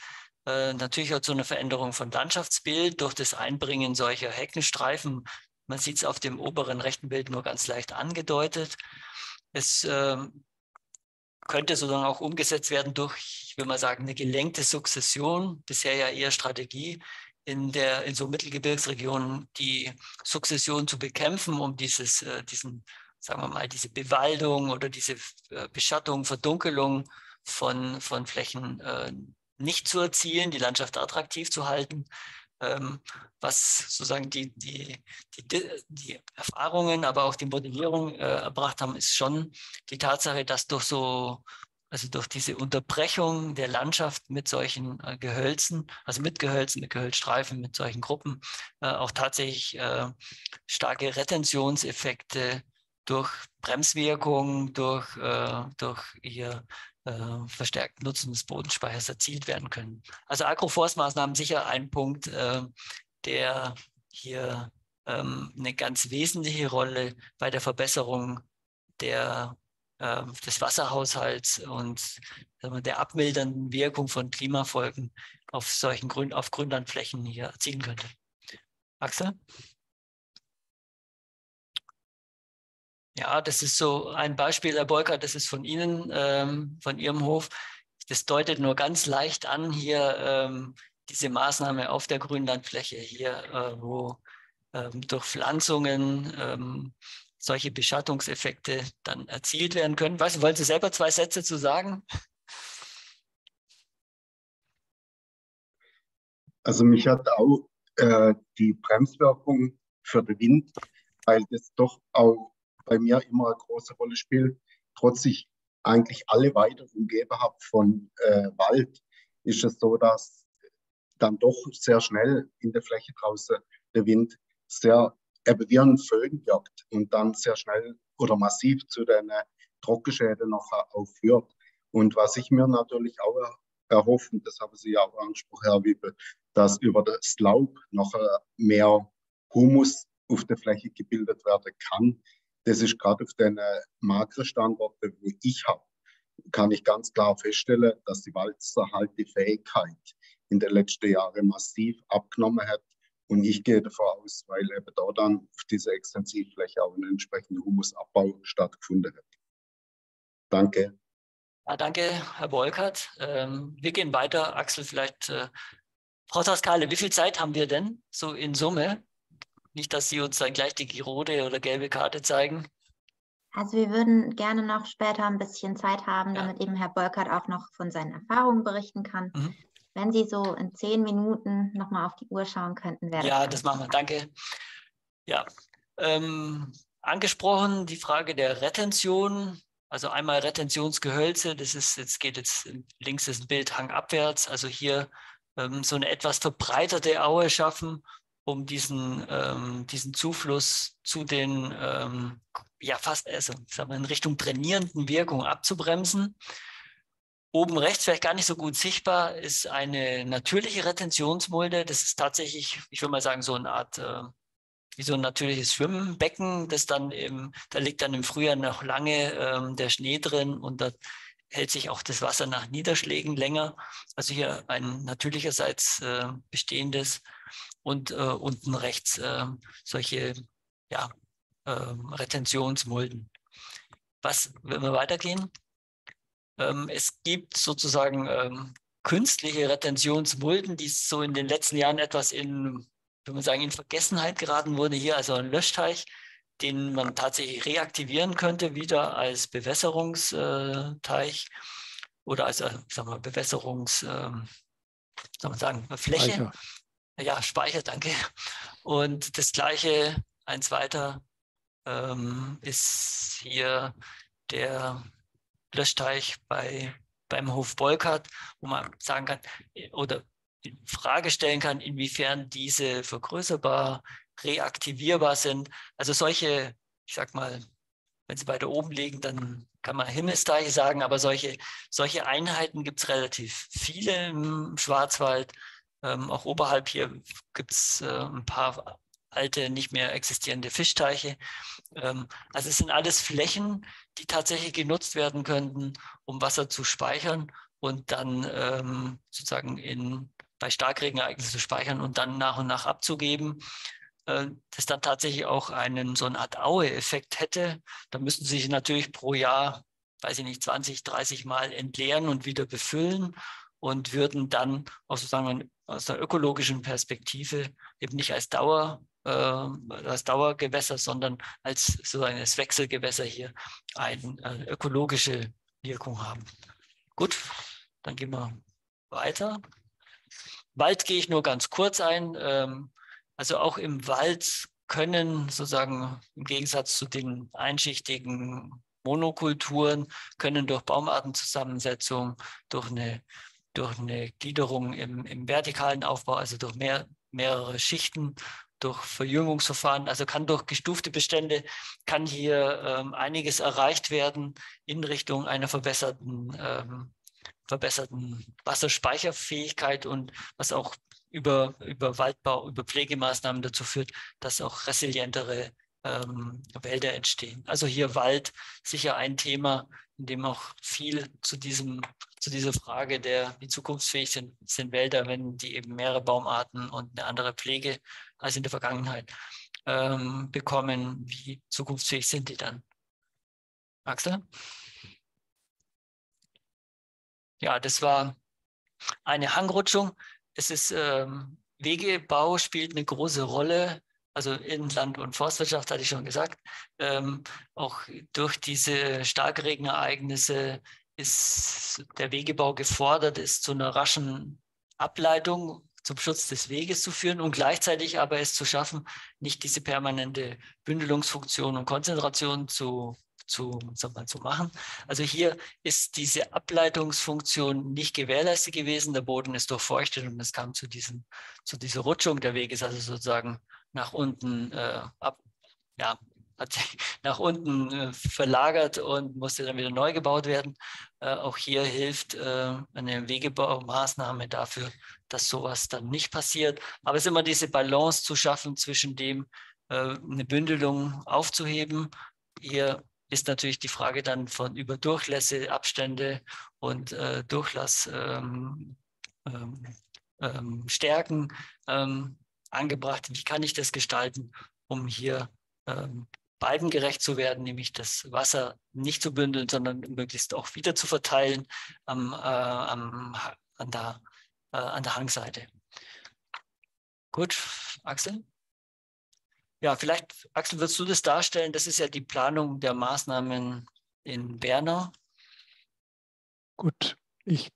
äh, natürlich auch zu einer Veränderung von Landschaftsbild durch das Einbringen solcher Heckenstreifen. Man sieht es auf dem oberen rechten Bild nur ganz leicht angedeutet. Es äh, könnte sozusagen auch umgesetzt werden durch, ich will mal sagen, eine gelenkte Sukzession, bisher ja eher Strategie, in, der, in so Mittelgebirgsregionen die Sukzession zu bekämpfen, um dieses, äh, diesen, sagen wir mal, diese Bewaldung oder diese äh, Beschattung, Verdunkelung von, von Flächen äh, nicht zu erzielen, die Landschaft attraktiv zu halten ähm, was sozusagen die, die, die, die Erfahrungen, aber auch die Modellierung äh, erbracht haben, ist schon die Tatsache, dass durch so, also durch diese Unterbrechung der Landschaft mit solchen äh, Gehölzen, also mit Gehölzen, mit Gehölzstreifen, mit solchen Gruppen, äh, auch tatsächlich äh, starke Retentionseffekte durch Bremswirkung, durch, äh, durch ihr äh, verstärkten Nutzen des Bodenspeichers erzielt werden können. Also Agroforstmaßnahmen sicher ein Punkt, äh, der hier ähm, eine ganz wesentliche Rolle bei der Verbesserung der, äh, des Wasserhaushalts und wir, der abmildernden Wirkung von Klimafolgen auf solchen Grün, auf Grünlandflächen hier erzielen könnte. Axel? Ja, das ist so ein Beispiel, Herr Bolker, das ist von Ihnen, ähm, von Ihrem Hof. Das deutet nur ganz leicht an, hier ähm, diese Maßnahme auf der Grünlandfläche, hier, äh, wo ähm, durch Pflanzungen ähm, solche Beschattungseffekte dann erzielt werden können. Was, wollen Sie selber zwei Sätze zu sagen? Also mich hat auch äh, die Bremswirkung für den Wind, weil das doch auch bei mir immer eine große Rolle spielt. Trotz ich eigentlich alle weiter umgeben habe von äh, Wald, ist es so, dass dann doch sehr schnell in der Fläche draußen der Wind sehr eben wie ein Föhn wirkt und dann sehr schnell oder massiv zu den Trockenschäden noch aufführt. Und was ich mir natürlich auch erhoffe, und das haben Sie ja auch angesprochen, Herr Wiebel, dass über das Laub noch mehr Humus auf der Fläche gebildet werden kann, das ist gerade auf den äh, Makro-Standorten, wo ich habe, kann ich ganz klar feststellen, dass die Walzerhaltefähigkeit in den letzten Jahren massiv abgenommen hat. Und ich gehe davon aus, weil eben da dann auf dieser Extensivfläche auch ein entsprechender Humusabbau stattgefunden hat. Danke. Ja, danke, Herr Bolkert. Ähm, wir gehen weiter. Axel, vielleicht, äh, Frau Taskale, wie viel Zeit haben wir denn so in Summe? Nicht, dass Sie uns dann gleich die rote oder gelbe Karte zeigen. Also wir würden gerne noch später ein bisschen Zeit haben, ja. damit eben Herr Bolkert auch noch von seinen Erfahrungen berichten kann. Mhm. Wenn Sie so in zehn Minuten nochmal auf die Uhr schauen könnten, wäre Ja, das machen wir. Danke. Ja, ähm, angesprochen die Frage der Retention. Also einmal Retentionsgehölze, das ist, jetzt geht jetzt links ist ein Bild hangabwärts, also hier ähm, so eine etwas verbreiterte Aue schaffen um diesen, ähm, diesen Zufluss zu den, ähm, ja, fast also, sagen wir, in Richtung trainierenden Wirkung abzubremsen. Oben rechts, vielleicht gar nicht so gut sichtbar, ist eine natürliche Retentionsmulde. Das ist tatsächlich, ich würde mal sagen, so eine Art, äh, wie so ein natürliches Schwimmbecken, das dann im, da liegt dann im Frühjahr noch lange ähm, der Schnee drin und da hält sich auch das Wasser nach Niederschlägen länger. Also hier ein natürlicherseits äh, bestehendes und äh, unten rechts äh, solche ja, ähm, Retentionsmulden. Was, wenn wir weitergehen? Ähm, es gibt sozusagen ähm, künstliche Retentionsmulden, die so in den letzten Jahren etwas in, wenn man sagen, in Vergessenheit geraten wurde. Hier also ein Löschteich, den man tatsächlich reaktivieren könnte, wieder als Bewässerungsteich oder als äh, sagen wir, Bewässerungs, ähm, soll man sagen, Fläche. Speicher. Ja, Speicher, danke. Und das gleiche, eins weiter, ähm, ist hier der Löschteich bei, beim Hof Bolkert, wo man sagen kann oder Frage stellen kann, inwiefern diese vergrößerbar, reaktivierbar sind. Also solche, ich sag mal, wenn sie weiter oben liegen, dann kann man Himmelsteiche sagen, aber solche, solche Einheiten gibt es relativ viele im Schwarzwald. Ähm, auch oberhalb hier gibt es äh, ein paar alte, nicht mehr existierende Fischteiche. Ähm, also es sind alles Flächen, die tatsächlich genutzt werden könnten, um Wasser zu speichern und dann ähm, sozusagen in, bei Starkregenereignissen zu speichern und dann nach und nach abzugeben. Äh, das dann tatsächlich auch einen so eine Art Aue-Effekt hätte. Da müssten sie sich natürlich pro Jahr, weiß ich nicht, 20, 30 Mal entleeren und wieder befüllen und würden dann auch sozusagen aus der ökologischen Perspektive eben nicht als Dauer äh, Dauergewässer, sondern als so ein Wechselgewässer hier ein, eine ökologische Wirkung haben. Gut, dann gehen wir weiter. Wald gehe ich nur ganz kurz ein. Ähm, also auch im Wald können sozusagen im Gegensatz zu den einschichtigen Monokulturen, können durch Baumartenzusammensetzung, durch eine, durch eine Gliederung im, im vertikalen Aufbau, also durch mehr, mehrere Schichten durch Verjüngungsverfahren, also kann durch gestufte Bestände, kann hier ähm, einiges erreicht werden in Richtung einer verbesserten, ähm, verbesserten Wasserspeicherfähigkeit und was auch über, über Waldbau, über Pflegemaßnahmen dazu führt, dass auch resilientere ähm, Wälder entstehen. Also hier Wald sicher ein Thema, in dem auch viel zu diesem zu dieser Frage der, wie zukunftsfähig sind, sind Wälder, wenn die eben mehrere Baumarten und eine andere Pflege als in der Vergangenheit ähm, bekommen. Wie zukunftsfähig sind die dann? Axel? Ja, das war eine Hangrutschung. Es ist ähm, Wegebau spielt eine große Rolle also in Land- und Forstwirtschaft hatte ich schon gesagt, ähm, auch durch diese Starkregenereignisse ist der Wegebau gefordert, ist zu einer raschen Ableitung zum Schutz des Weges zu führen und gleichzeitig aber es zu schaffen, nicht diese permanente Bündelungsfunktion und Konzentration zu, zu, mal, zu machen. Also hier ist diese Ableitungsfunktion nicht gewährleistet gewesen. Der Boden ist durchfeuchtet und es kam zu, diesem, zu dieser Rutschung. Der Weg ist also sozusagen nach unten äh, ab, ja, hat sich nach unten äh, verlagert und musste dann wieder neu gebaut werden. Äh, auch hier hilft äh, eine Wegebaumaßnahme dafür, dass sowas dann nicht passiert. Aber es ist immer diese Balance zu schaffen zwischen dem, äh, eine Bündelung aufzuheben. Hier ist natürlich die Frage dann von über Durchlässe, Abstände und äh, Durchlass ähm, ähm, ähm, Stärken ähm, angebracht. Wie kann ich das gestalten, um hier ähm, beiden gerecht zu werden, nämlich das Wasser nicht zu bündeln, sondern möglichst auch wieder zu verteilen am, äh, am, an, der, äh, an der Hangseite. Gut, Axel? Ja, vielleicht, Axel, würdest du das darstellen? Das ist ja die Planung der Maßnahmen in Bernau. Gut, ich,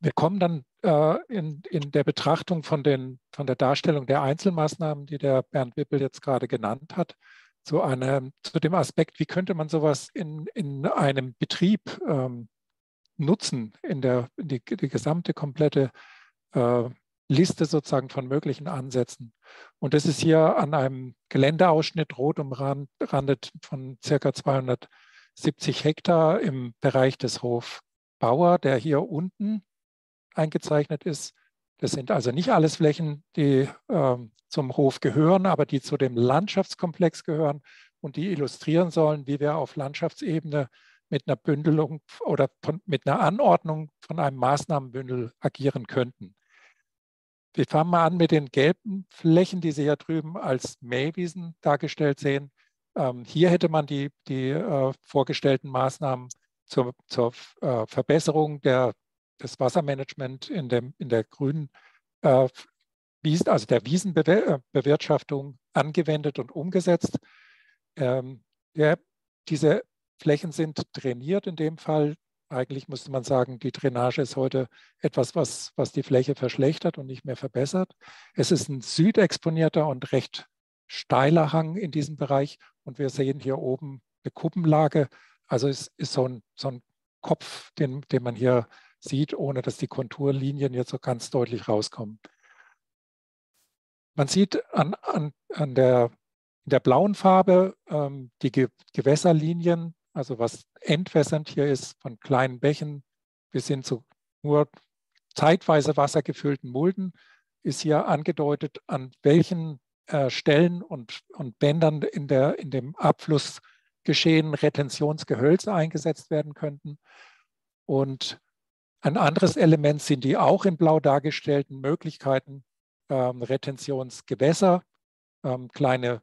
wir kommen dann äh, in, in der Betrachtung von, den, von der Darstellung der Einzelmaßnahmen, die der Bernd Wippel jetzt gerade genannt hat, zu, einem, zu dem Aspekt, wie könnte man sowas in, in einem Betrieb ähm, nutzen, in, der, in die, die gesamte komplette äh, Liste sozusagen von möglichen Ansätzen. Und das ist hier an einem Geländeausschnitt rot umrandet von circa 270 Hektar im Bereich des Hof Bauer, der hier unten eingezeichnet ist. Das sind also nicht alles Flächen, die äh, zum Hof gehören, aber die zu dem Landschaftskomplex gehören und die illustrieren sollen, wie wir auf Landschaftsebene mit einer Bündelung oder mit einer Anordnung von einem Maßnahmenbündel agieren könnten. Wir fangen mal an mit den gelben Flächen, die Sie hier drüben als Mähwiesen dargestellt sehen. Ähm, hier hätte man die, die äh, vorgestellten Maßnahmen zur, zur äh, Verbesserung der, des Wassermanagements in, dem, in der grünen äh, also der Wiesenbewirtschaftung angewendet und umgesetzt. Ähm, der, diese Flächen sind trainiert in dem Fall. Eigentlich müsste man sagen, die Drainage ist heute etwas, was, was die Fläche verschlechtert und nicht mehr verbessert. Es ist ein südexponierter und recht steiler Hang in diesem Bereich. Und wir sehen hier oben eine Kuppenlage. Also es ist so ein, so ein Kopf, den, den man hier sieht, ohne dass die Konturlinien jetzt so ganz deutlich rauskommen. Man sieht an, an, an der, in der blauen Farbe ähm, die Ge Gewässerlinien, also was entwässernd hier ist, von kleinen Bächen bis hin zu nur zeitweise wassergefüllten Mulden, ist hier angedeutet, an welchen äh, Stellen und, und Bändern in, der, in dem Abflussgeschehen Retentionsgehölze eingesetzt werden könnten. Und ein anderes Element sind die auch in blau dargestellten Möglichkeiten ähm, Retentionsgewässer, ähm, kleine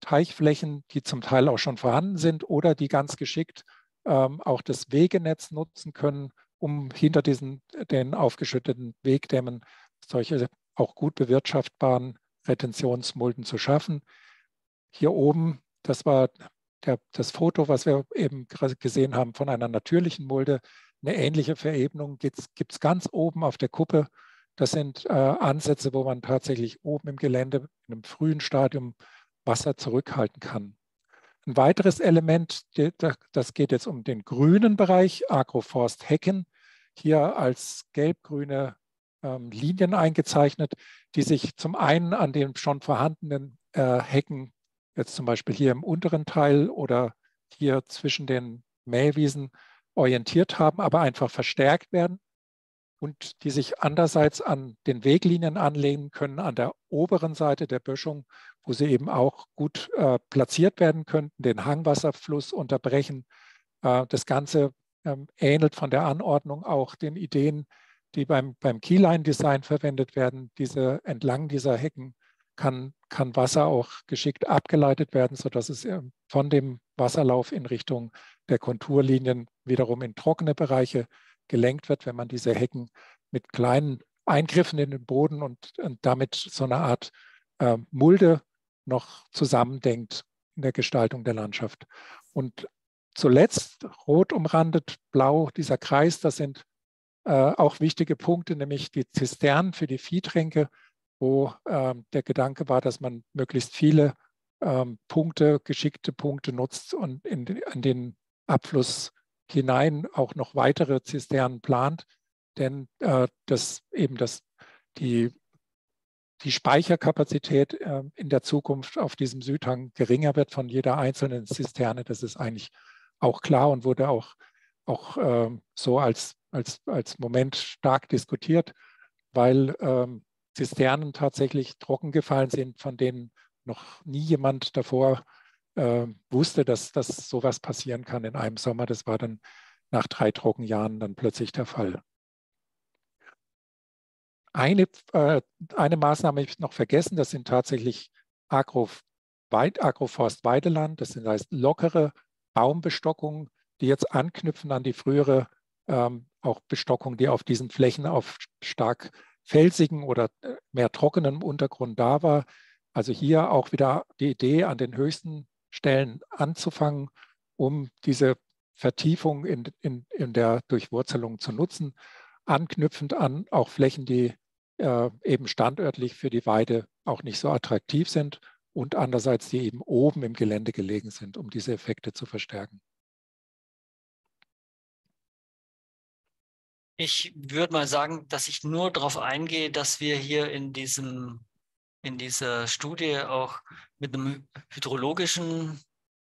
Teichflächen, die zum Teil auch schon vorhanden sind oder die ganz geschickt ähm, auch das Wegenetz nutzen können, um hinter diesen den aufgeschütteten Wegdämmen solche auch gut bewirtschaftbaren Retentionsmulden zu schaffen. Hier oben, das war der, das Foto, was wir eben gesehen haben von einer natürlichen Mulde. Eine ähnliche Verebnung gibt es ganz oben auf der Kuppe das sind äh, Ansätze, wo man tatsächlich oben im Gelände in einem frühen Stadium Wasser zurückhalten kann. Ein weiteres Element, das geht jetzt um den grünen Bereich, Agroforst Hecken, hier als gelb-grüne ähm, Linien eingezeichnet, die sich zum einen an den schon vorhandenen äh, Hecken, jetzt zum Beispiel hier im unteren Teil oder hier zwischen den Mähwiesen orientiert haben, aber einfach verstärkt werden und die sich andererseits an den Weglinien anlehnen können, an der oberen Seite der Böschung, wo sie eben auch gut äh, platziert werden könnten, den Hangwasserfluss unterbrechen. Äh, das Ganze ähm, ähnelt von der Anordnung auch den Ideen, die beim, beim Keyline-Design verwendet werden. Diese, entlang dieser Hecken kann, kann Wasser auch geschickt abgeleitet werden, sodass es äh, von dem Wasserlauf in Richtung der Konturlinien wiederum in trockene Bereiche gelenkt wird, wenn man diese Hecken mit kleinen Eingriffen in den Boden und, und damit so eine Art äh, Mulde noch zusammendenkt in der Gestaltung der Landschaft. Und zuletzt rot umrandet, blau, dieser Kreis, das sind äh, auch wichtige Punkte, nämlich die Zisternen für die Viehtränke, wo äh, der Gedanke war, dass man möglichst viele ähm, Punkte, geschickte Punkte nutzt und in, in den Abfluss hinein auch noch weitere Zisternen plant, denn äh, das eben das, die, die Speicherkapazität äh, in der Zukunft auf diesem Südhang geringer wird von jeder einzelnen Zisterne. Das ist eigentlich auch klar und wurde auch, auch äh, so als, als, als Moment stark diskutiert, weil ähm, Zisternen tatsächlich trocken gefallen sind, von denen noch nie jemand davor äh, wusste, dass, dass sowas passieren kann in einem Sommer. Das war dann nach drei Trockenjahren dann plötzlich der Fall. Eine, äh, eine Maßnahme habe ich noch vergessen, das sind tatsächlich Agro, Weit, Agroforst-Weideland, das sind heißt lockere Baumbestockungen, die jetzt anknüpfen an die frühere ähm, auch Bestockung, die auf diesen Flächen auf stark felsigen oder äh, mehr trockenem Untergrund da war. Also hier auch wieder die Idee, an den höchsten Stellen anzufangen, um diese Vertiefung in, in, in der Durchwurzelung zu nutzen, anknüpfend an auch Flächen, die äh, eben standörtlich für die Weide auch nicht so attraktiv sind und andererseits die eben oben im Gelände gelegen sind, um diese Effekte zu verstärken. Ich würde mal sagen, dass ich nur darauf eingehe, dass wir hier in diesem in dieser Studie auch mit einem hydrologischen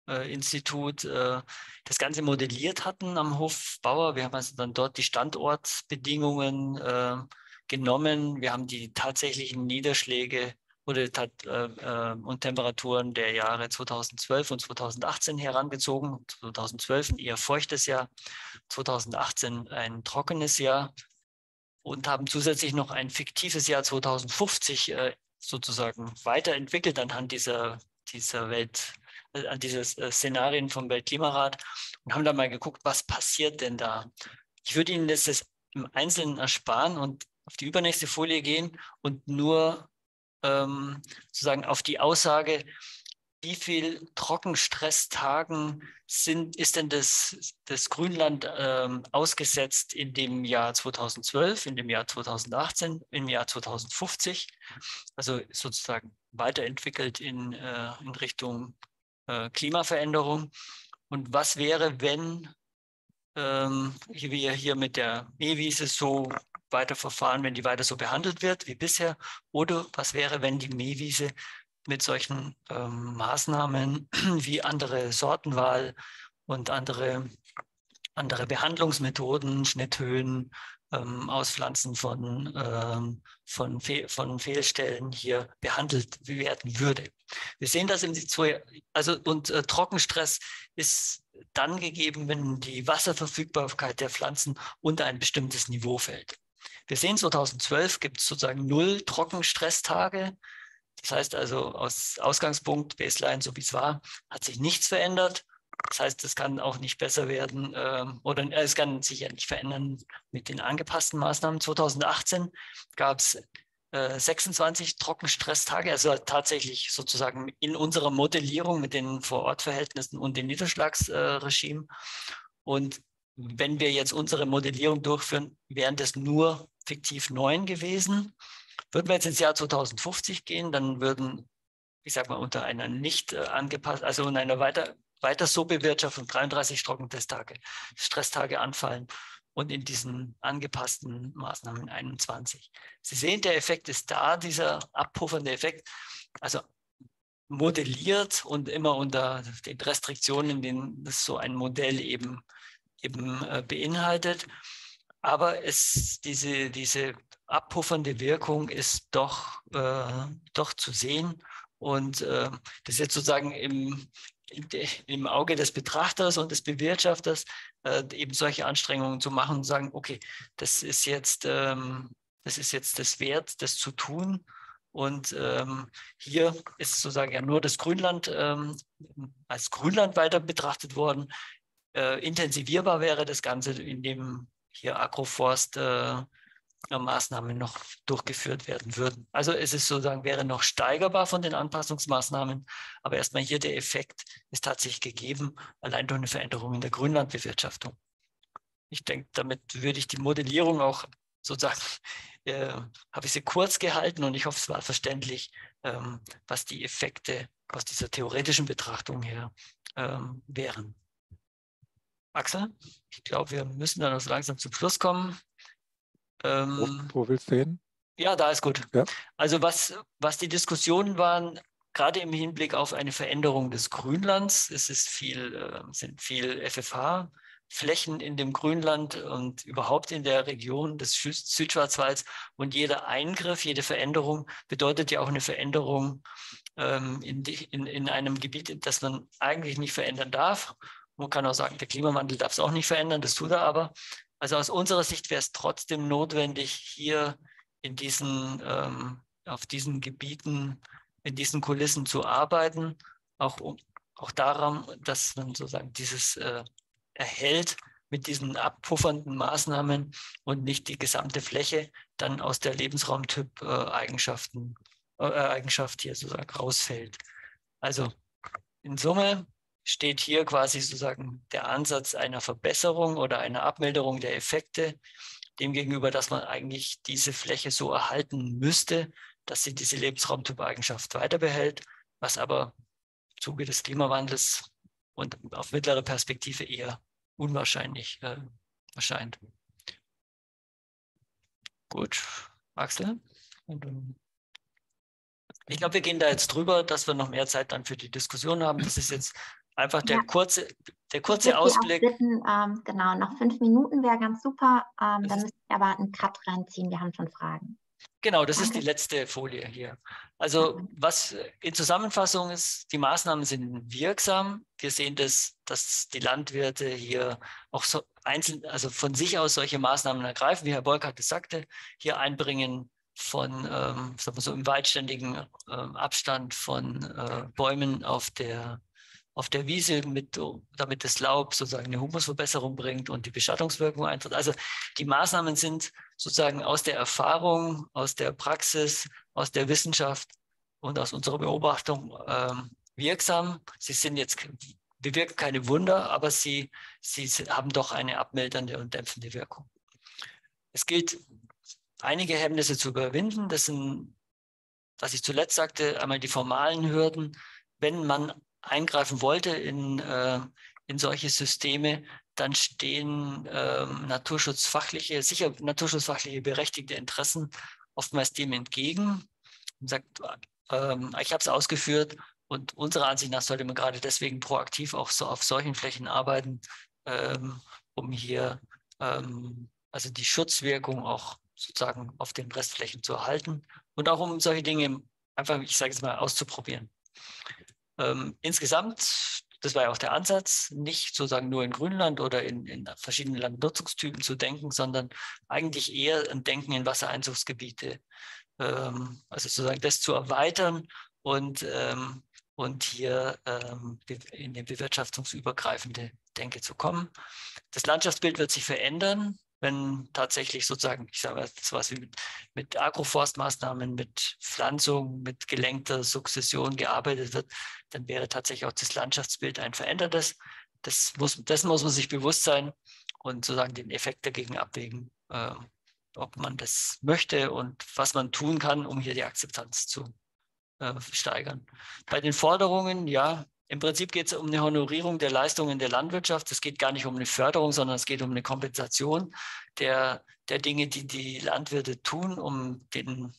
Institut das Ganze modelliert hatten am Hof Bauer. Wir haben also dann dort die Standortbedingungen genommen. Wir haben die tatsächlichen Niederschläge oder, und Temperaturen der Jahre 2012 und 2018 herangezogen. 2012 ein eher feuchtes Jahr, 2018 ein trockenes Jahr und haben zusätzlich noch ein fiktives Jahr 2050 äh, sozusagen weiterentwickelt anhand dieser, dieser Welt, äh, an dieses äh, Szenarien vom Weltklimarat und haben da mal geguckt, was passiert denn da. Ich würde Ihnen das im Einzelnen ersparen und auf die übernächste Folie gehen und nur ähm, sozusagen auf die Aussage, wie viel Trockenstresstagen sind, ist denn das, das Grünland ähm, ausgesetzt in dem Jahr 2012, in dem Jahr 2018, im Jahr 2050? Also sozusagen weiterentwickelt in, äh, in Richtung äh, Klimaveränderung. Und was wäre, wenn ähm, wir hier mit der Mähwiese so weiter verfahren, wenn die weiter so behandelt wird wie bisher? Oder was wäre, wenn die Mähwiese mit solchen ähm, Maßnahmen wie andere Sortenwahl und andere, andere Behandlungsmethoden, Schnitthöhen, ähm, Auspflanzen von, ähm, von, Fe von Fehlstellen hier behandelt werden würde. Wir sehen das im also und äh, Trockenstress ist dann gegeben, wenn die Wasserverfügbarkeit der Pflanzen unter ein bestimmtes Niveau fällt. Wir sehen 2012 gibt es sozusagen null Trockenstresstage. Das heißt also, aus Ausgangspunkt, Baseline, so wie es war, hat sich nichts verändert. Das heißt, es kann auch nicht besser werden äh, oder äh, es kann sich ja nicht verändern mit den angepassten Maßnahmen. 2018 gab es äh, 26 Trockenstresstage, also tatsächlich sozusagen in unserer Modellierung mit den Vorortverhältnissen und dem Niederschlagsregime. und wenn wir jetzt unsere Modellierung durchführen, wären das nur fiktiv neun gewesen. Würden wir jetzt ins Jahr 2050 gehen, dann würden, ich sag mal, unter einer nicht äh, angepasst, also in einer weiter, weiter so Bewirtschaftung 33 Trockentesttage, Stresstage anfallen und in diesen angepassten Maßnahmen 21. Sie sehen, der Effekt ist da, dieser abpuffernde Effekt, also modelliert und immer unter den Restriktionen, in denen so ein Modell eben, eben äh, beinhaltet. Aber es, diese, diese abpuffernde Wirkung ist doch, äh, doch zu sehen. Und äh, das ist jetzt sozusagen im, im Auge des Betrachters und des Bewirtschafters äh, eben solche Anstrengungen zu machen und sagen, okay, das ist jetzt, ähm, das ist jetzt das Wert, das zu tun. Und ähm, hier ist sozusagen ja nur das Grünland ähm, als Grünland weiter betrachtet worden. Äh, intensivierbar wäre das Ganze, indem hier Agroforst äh, noch durchgeführt werden würden. Also es ist sozusagen, wäre noch steigerbar von den Anpassungsmaßnahmen, aber erstmal hier der Effekt ist tatsächlich gegeben, allein durch eine Veränderung in der Grünlandbewirtschaftung. Ich denke, damit würde ich die Modellierung auch sozusagen, äh, habe ich sie kurz gehalten und ich hoffe, es war verständlich, ähm, was die Effekte aus dieser theoretischen Betrachtung her ähm, wären. Axel, ich glaube, wir müssen dann so langsam zum Schluss kommen. Ähm, wo, wo, willst du hin? Ja, da ist gut. Ja. Also was, was die Diskussionen waren, gerade im Hinblick auf eine Veränderung des Grünlands, es ist viel, äh, sind viel FFH. Flächen in dem Grünland und überhaupt in der Region des Südschwarzwalds. Und jeder Eingriff, jede Veränderung bedeutet ja auch eine Veränderung ähm, in, die, in, in einem Gebiet, das man eigentlich nicht verändern darf. Man kann auch sagen, der Klimawandel darf es auch nicht verändern, das tut er aber. Also aus unserer Sicht wäre es trotzdem notwendig, hier in diesen, ähm, auf diesen Gebieten, in diesen Kulissen zu arbeiten, auch, auch daran, dass man sozusagen dieses äh, erhält mit diesen abpuffernden Maßnahmen und nicht die gesamte Fläche dann aus der Lebensraumtyp-Eigenschaften äh, äh, Eigenschaft hier sozusagen rausfällt. Also in Summe steht hier quasi sozusagen der Ansatz einer Verbesserung oder einer Abmilderung der Effekte, demgegenüber, dass man eigentlich diese Fläche so erhalten müsste, dass sie diese Lebensraumtyp-Eigenschaft weiterbehält, was aber im Zuge des Klimawandels und auf mittlere Perspektive eher unwahrscheinlich äh, erscheint. Gut, Axel? Ich glaube, wir gehen da jetzt drüber, dass wir noch mehr Zeit dann für die Diskussion haben. Das ist jetzt einfach der ja. kurze, der kurze Ausblick. Bitten, ähm, genau, noch fünf Minuten wäre ganz super. Ähm, dann müsste ich aber einen Cut reinziehen. Wir haben schon Fragen. Genau, das ist die letzte Folie hier. Also was in Zusammenfassung ist, die Maßnahmen sind wirksam. Wir sehen das, dass die Landwirte hier auch so einzeln, also von sich aus solche Maßnahmen ergreifen, wie Herr Bolkert es sagte, hier einbringen von ähm, so im weitständigen ähm, Abstand von äh, Bäumen auf der auf der Wiese, mit, damit das Laub sozusagen eine Humusverbesserung bringt und die Beschattungswirkung eintritt. Also die Maßnahmen sind sozusagen aus der Erfahrung, aus der Praxis, aus der Wissenschaft und aus unserer Beobachtung ähm, wirksam. Sie sind jetzt, bewirken keine Wunder, aber sie, sie haben doch eine abmildernde und dämpfende Wirkung. Es gilt, einige Hemmnisse zu überwinden. Das sind, was ich zuletzt sagte, einmal die formalen Hürden. Wenn man eingreifen wollte in, äh, in solche Systeme, dann stehen ähm, naturschutzfachliche, sicher naturschutzfachliche berechtigte Interessen oftmals dem entgegen und sagt, ähm, ich habe es ausgeführt und unserer Ansicht nach sollte man gerade deswegen proaktiv auch so auf solchen Flächen arbeiten, ähm, um hier ähm, also die Schutzwirkung auch sozusagen auf den Restflächen zu erhalten und auch um solche Dinge einfach, ich sage es mal, auszuprobieren. Ähm, insgesamt, das war ja auch der Ansatz, nicht sozusagen nur in Grünland oder in, in verschiedenen Landnutzungstypen zu denken, sondern eigentlich eher ein Denken in Wassereinzugsgebiete. Ähm, also sozusagen das zu erweitern und, ähm, und hier ähm, in den bewirtschaftungsübergreifende Denke zu kommen. Das Landschaftsbild wird sich verändern wenn tatsächlich sozusagen, ich sage mal, sowas wie mit, mit Agroforstmaßnahmen, mit Pflanzung, mit gelenkter Sukzession gearbeitet wird, dann wäre tatsächlich auch das Landschaftsbild ein verändertes. Das muss, dessen muss man sich bewusst sein und sozusagen den Effekt dagegen abwägen, äh, ob man das möchte und was man tun kann, um hier die Akzeptanz zu äh, steigern. Bei den Forderungen, ja, im Prinzip geht es um eine Honorierung der Leistungen der Landwirtschaft. Es geht gar nicht um eine Förderung, sondern es geht um eine Kompensation der, der Dinge, die die Landwirte tun, um den,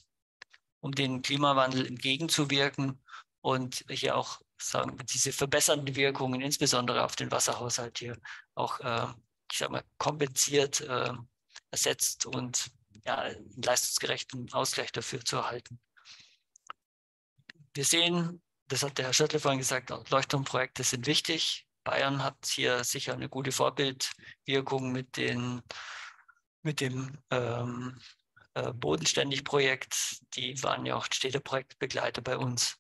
um den Klimawandel entgegenzuwirken und hier auch sagen, diese verbessernden Wirkungen, insbesondere auf den Wasserhaushalt hier auch, äh, ich sag mal, kompensiert, äh, ersetzt und ja, einen leistungsgerechten Ausgleich dafür zu erhalten. Wir sehen das hat der Herr Schöttl vorhin gesagt, Leuchtturmprojekte sind wichtig. Bayern hat hier sicher eine gute Vorbildwirkung mit, den, mit dem ähm, äh, Bodenständig-Projekt. Die waren ja auch Städteprojektbegleiter bei uns.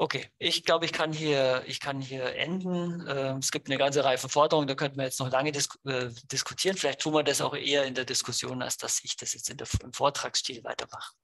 Okay, ich glaube, ich kann hier, ich kann hier enden. Äh, es gibt eine ganze Reihe von Forderungen, da könnten wir jetzt noch lange dis äh, diskutieren. Vielleicht tun wir das auch eher in der Diskussion, als dass ich das jetzt der, im Vortragsstil weitermache.